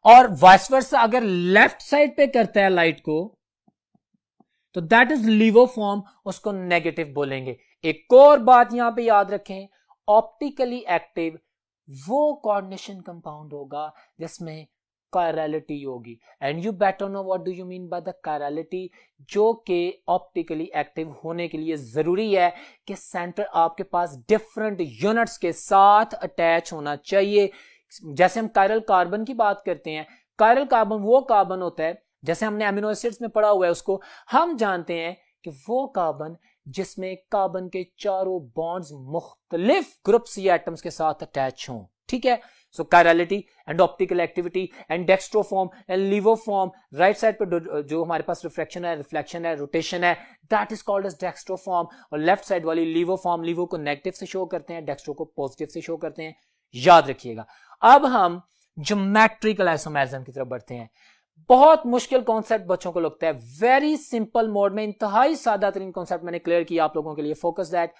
और वाइसवर्स अगर लेफ़्ट साइड पे करता है लाइट को तो दैट इज़ लिवो फॉर्म उसको नेगेटिव बोलेंगे। एक और बात यहाँ पे याद रखें ऑप्टिकली एक्टिव वो कॉर्डिनेशन कंपाउंड होगा जिसमें कायरलिटी होगी and you better know what do you mean by the chirality जो कि ऑप्टिकली एक्टिव होने के लिए ज़रूरी है कि सेंटर आपके पास डिफरेंट यूनिट्स के साथ अटैच होना चाहिए। जैसे हम कायरल कार्बन की बात करते हैं कायरल कार्बन वो कार्बन होता है, जैसे हमने एमिनो एसिड्स में पढ़ा हुआ है उसको, हम जानते हैं कि वो कार्बन जिसमें कार्बन के चारों बॉन्ड्स मुख्तलिफ़ ग्रुप्स या एटम्स के साथ अटैच हों। ठीक है? So chirality and optical activity and dextro form and levo form right side पर जो हमारे पास रिफ्लेक्शन है रिफ्लेक्शन है रोटेशन है that is called as dextro form और लेफ़्ट साइड वाली लिवोफॉर्म लिवो को नेगेटिव से शो करते हैं डेक्स्ट्रो को पॉजिटिव से शो करते हैं। याद रखिएगा। अब हम ज्योमेट्रिकल आइसोमेरिज्म की तरफ़ बढ़ते हैं। बहुत मुश्किल कॉन्सेप्ट बच्चों को लगता है। वेरी सिंपल मोड में इंतहाई सादा तरीन कॉन्सेप्ट मैंने क्लियर किया आप लोगों के लिए। फोकस दैट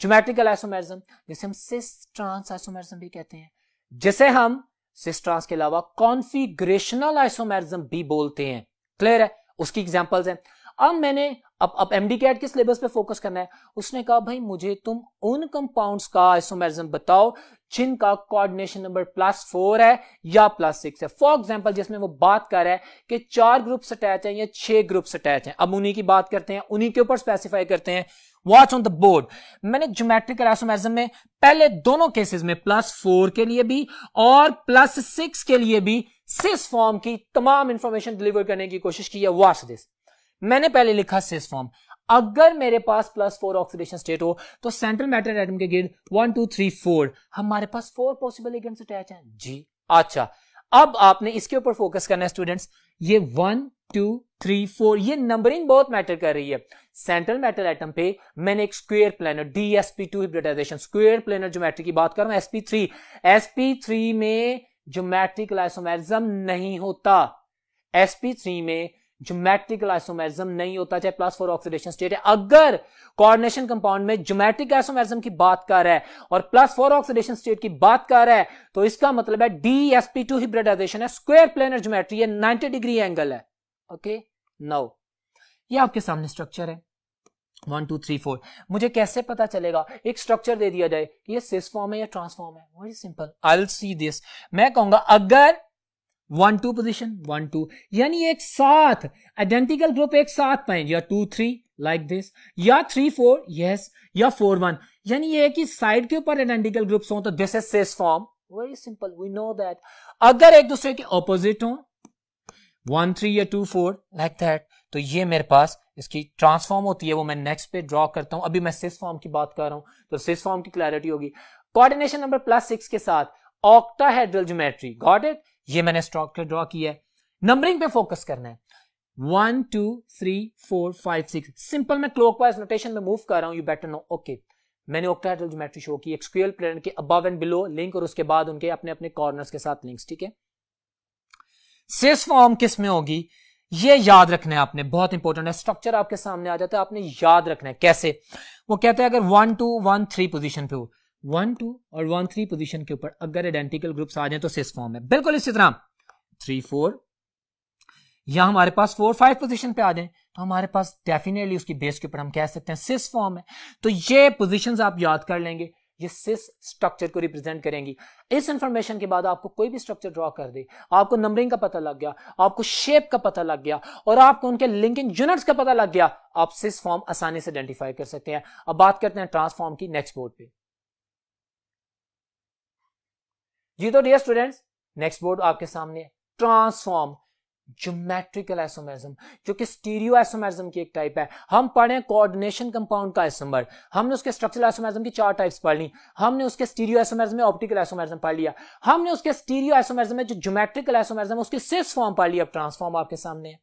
ज्योमेट्रिकल आइसोमेरिज्म जिसे हम सिस ट्रांस आइसोमेरिज्म भी कहते हैं। जिसे हम सिस्ट्रांस के अलावा कॉन्फिग्रेशनल आइसोमेरिज्म भी बोलते हैं। क्लियर है? उसकी एग्जांपल्स हैं। अब मैंने, अब अब एमडी कैट के सिलेबस पे फोकस करना है? उसने कहा, भाई, मुझे तुम उन कंपाउंड्स का आइसोमेरिज्म बताओ, जिनका कोऑर्डिनेशन नंबर प्लस फोर है या प्लस सिक्स है। फॉर एग्जांपल जिसमें वो बात कर रहा है कि चार ग्रुप्स अटैच हैं या छह ग्रुप्स अटैच हैं। अब उन्हीं की बात करते हैं, उन्हीं के ऊपर स्पेसिफाई करते हैं। वॉच ऑन द बोर्ड मैंने ज्योमेट्रिकल आइसोमेरिज्म में पहले दोनों केसेस में प्लस फोर के लिए भी और प्लस सिक्स के लिए भी सिस फॉर्म की तमाम इंफॉर्मेशन डिलीवर करने की कोशिश की है। वॉच दिस मैंने पहले लिखा सिस फॉर्म अगर मेरे पास प्लस फोर ऑक्सीडेशन स्टेट हो तो सेंट्रल मैटर एटम के गिर्द वन टू थ्री फोर हमारे पास फोर पॉसिबल अटैच हैं। जी अच्छा। अब आपने इसके ऊपर फोकस करना है स्टूडेंट्स ये वन टू, थ्री, फोर, ये नंबरिंग बहुत मैटर कर रही है। सेंट्रल मेटल एटम पे मैंने एक square planar dsp two hybridization square planar geometry की बात कर रहा हूँ एसपी थ्री एसपी थ्री में ज्योमेट्रिक आइसोमेरिज्म नहीं होता। एसपी थ्री में ज्योमेट्रिकल आइसोमेरिज्म नहीं होता, चाहे प्लस फोर ऑक्सीडेशन स्टेट है। अगर कोऑर्डिनेशन कंपाउंड में ज्योमेट्रिक आइसोमेरिज्म की बात कर रहा है और प्लस फोर ऑक्सीडेशन स्टेट की बात कर रहा है तो इसका मतलब है डीएसपी टू हिब्रिडाइजेशन है स्क्वायर प्लेनर ज्योमेट्री है 90 डिग्री एंगल है। ओके? नाउ। ये आपके सामने स्ट्रक्चर है। वन टू थ्री फोर मुझे कैसे पता चलेगा? एक स्ट्रक्चर दे दिया जाए कि ये सिस फॉर्म है या ट्रांसफॉर्म है। Very simple I see this मैं कहूँगा, अगर one two position one two यानी एक साथ आइडेंटिकल ग्रुप एक साथ पाए या टू थ्री लाइक दिस या थ्री फोर यस या फोर वन यानी ये कि साइड के ऊपर आइडेंटिकल ग्रुप्स हो तो this is cis form very simple we know that अगर एक दूसरे के ऑपोजिट हो वन थ्री या टू फोर लाइक दैट तो ये मेरे पास इसकी ट्रांसफॉर्म होती है, वो मैं नेक्स्ट पे ड्रॉ करता हूँ। अभी मैं सिस फॉर्म की बात कर रहा हूँ तो सिस फॉर्म की क्लैरिटी होगी। कोऑर्डिनेशन नंबर प्लस सिक्स के साथ ऑक्टाहेड्रल ज्योमेट्री गॉट इट ये मैंने स्ट्रक्चर ड्रॉ किया है। नंबरिंग पे फोकस करना है। One two three four five six simple मैं क्लोकवाइज नोटेशन में मूव कर रहा हूँ यू बेटर नो ओके मैंने ऑक्टाहेड्रल ज्योमेट्री शो की, एक स्क्वेयर प्लेन के अबव एंड बिलो लिंक और उसके बाद उनके अपने अपने कॉर्नर्स के साथ लिंक्स ठीक है? सिस फॉर्म किसमें होगी? ये याद रखना है आपने, बहुत इंपॉर्टेंट है। स्ट्रक्चर आपके सामने आ जाता है, आपने याद रखना है, कैसे? वो कहते हैं, अगर one two one three position पे हो वन टू और वन थ्री पोजीशन के ऊपर अगर आइडेंटिकल ग्रुप्स आ जाए तो सिस फॉर्म है। बिल्कुल इसी तरह। थ्री फोर या हमारे पास फोर फाइव पोजीशन पे आ जाए तो हमारे पास डेफिनेटली उसकी बेस के ऊपर हम कह सकते हैं सिस फॉर्म है। तो ये पोजीशंस आप याद कर लेंगे। ये सिस स्ट्रक्चर को रिप्रेजेंट करेंगी। इस इंफॉर्मेशन के बाद आपको कोई भी स्ट्रक्चर ड्रॉ कर दे, आपको नंबरिंग का पता लग गया, आपको शेप का पता लग गया, और आपको उनके लिंकिंग यूनिट्स का पता लग गया, आप सिस फॉर्म आसानी से आइडेंटिफाई कर सकते हैं। अब बात करते हैं ट्रांसफॉर्म की नेक्स्ट बोर्ड पे। जी तो डियर स्टूडेंट्स नेक्स्ट बोर्ड आपके सामने ट्रांसफॉर्म ज्योमेट्रिकल आइसोमेरिज्म जो कि स्टीरियो आइसोमेरिज्म की एक टाइप है। हम पढ़े कोऑर्डिनेशन कंपाउंड का आइसोमर हमने उसके स्ट्रक्चरल आइसोमेरिज्म की चार टाइप्स पढ़ ली। हमने उसके स्टीरियो आइसोमेरिज्म में ऑप्टिकल आइसोमेरिज्म पढ़ लिया। हमने उसके स्टीरियो आइसोमेरिज्म में जो ज्योमेट्रिकल आइसोमेरिज्म उसकी सिस फॉर्म पढ़ लिया अब ट्रांसफॉर्म आपके सामने है।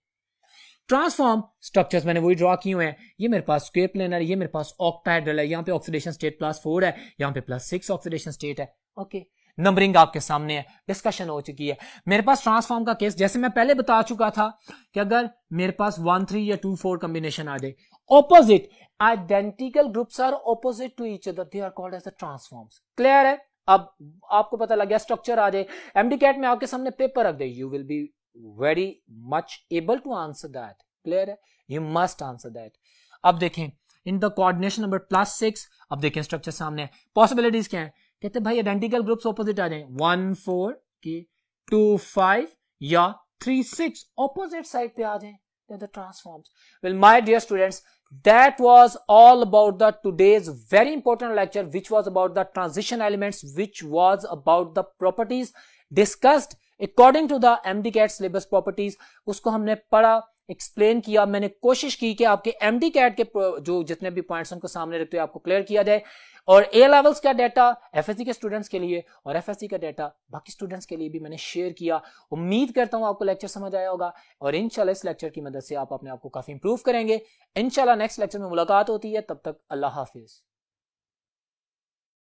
ट्रांसफॉर्म स्ट्रक्चर्स मैंने वही ड्रॉ किए हुए हैं। ये मेरे पास स्क्वेयर प्लेनर ये मेरे पास ऑक्टाइड्रल है, यहाँ पे ऑक्सीडेशन स्टेट प्लस फोर है, यहाँ पे प्लस सिक्स ऑक्सीडेशन स्टेट है। Okay okay. नंबरिंग आपके सामने है डिस्कशन हो चुकी है। मेरे पास ट्रांसफॉर्म का केस जैसे मैं पहले बता चुका था कि अगर मेरे पास वन थ्री या टू फोर कॉम्बिनेशन आ जाए opposite identical groups are opposite to each other they are called as trans forms clear है? अब आपको पता लग गया स्ट्रक्चर आ जाए। एमडी कैट में आपके सामने पेपर रख दे। You will be very much able to answer that clear है? यू मस्ट आंसर दैट अब देखें in the coordination number plus six अब देखें स्ट्रक्चर सामने पॉसिबिलिटीज क्या है? कहते भाई आइडेंटिकल ग्रुप्स ऑपोजिट आ जाए वन फोर की टू फाइव या थ्री सिक्स ऑपोजिट साइड पे आ जाए the transforms well my dear students that was all about the today's very important lecture which was about the transition elements which was about the properties discussed according to the mdcat syllabus properties उसको हमने पढ़ा एक्सप्लेन किया मैंने कोशिश की कि आपके एमडी कैट के जो जितने भी पॉइंट्स उनको सामने रखते हैं आपको क्लियर किया जाए और ए लेवल्स का डाटा एफएससी के स्टूडेंट्स के लिए और एफएससी का डाटा बाकी स्टूडेंट्स के लिए भी मैंने शेयर किया। उम्मीद करता हूँ आपको लेक्चर समझ आया होगा और इनशाला इस लेक्चर की मदद से आप अपने आप को काफ़ी इंप्रूव करेंगे। इनशाला नेक्स्ट लेक्चर में मुलाकात होती है, तब तक अल्लाह हाफिज।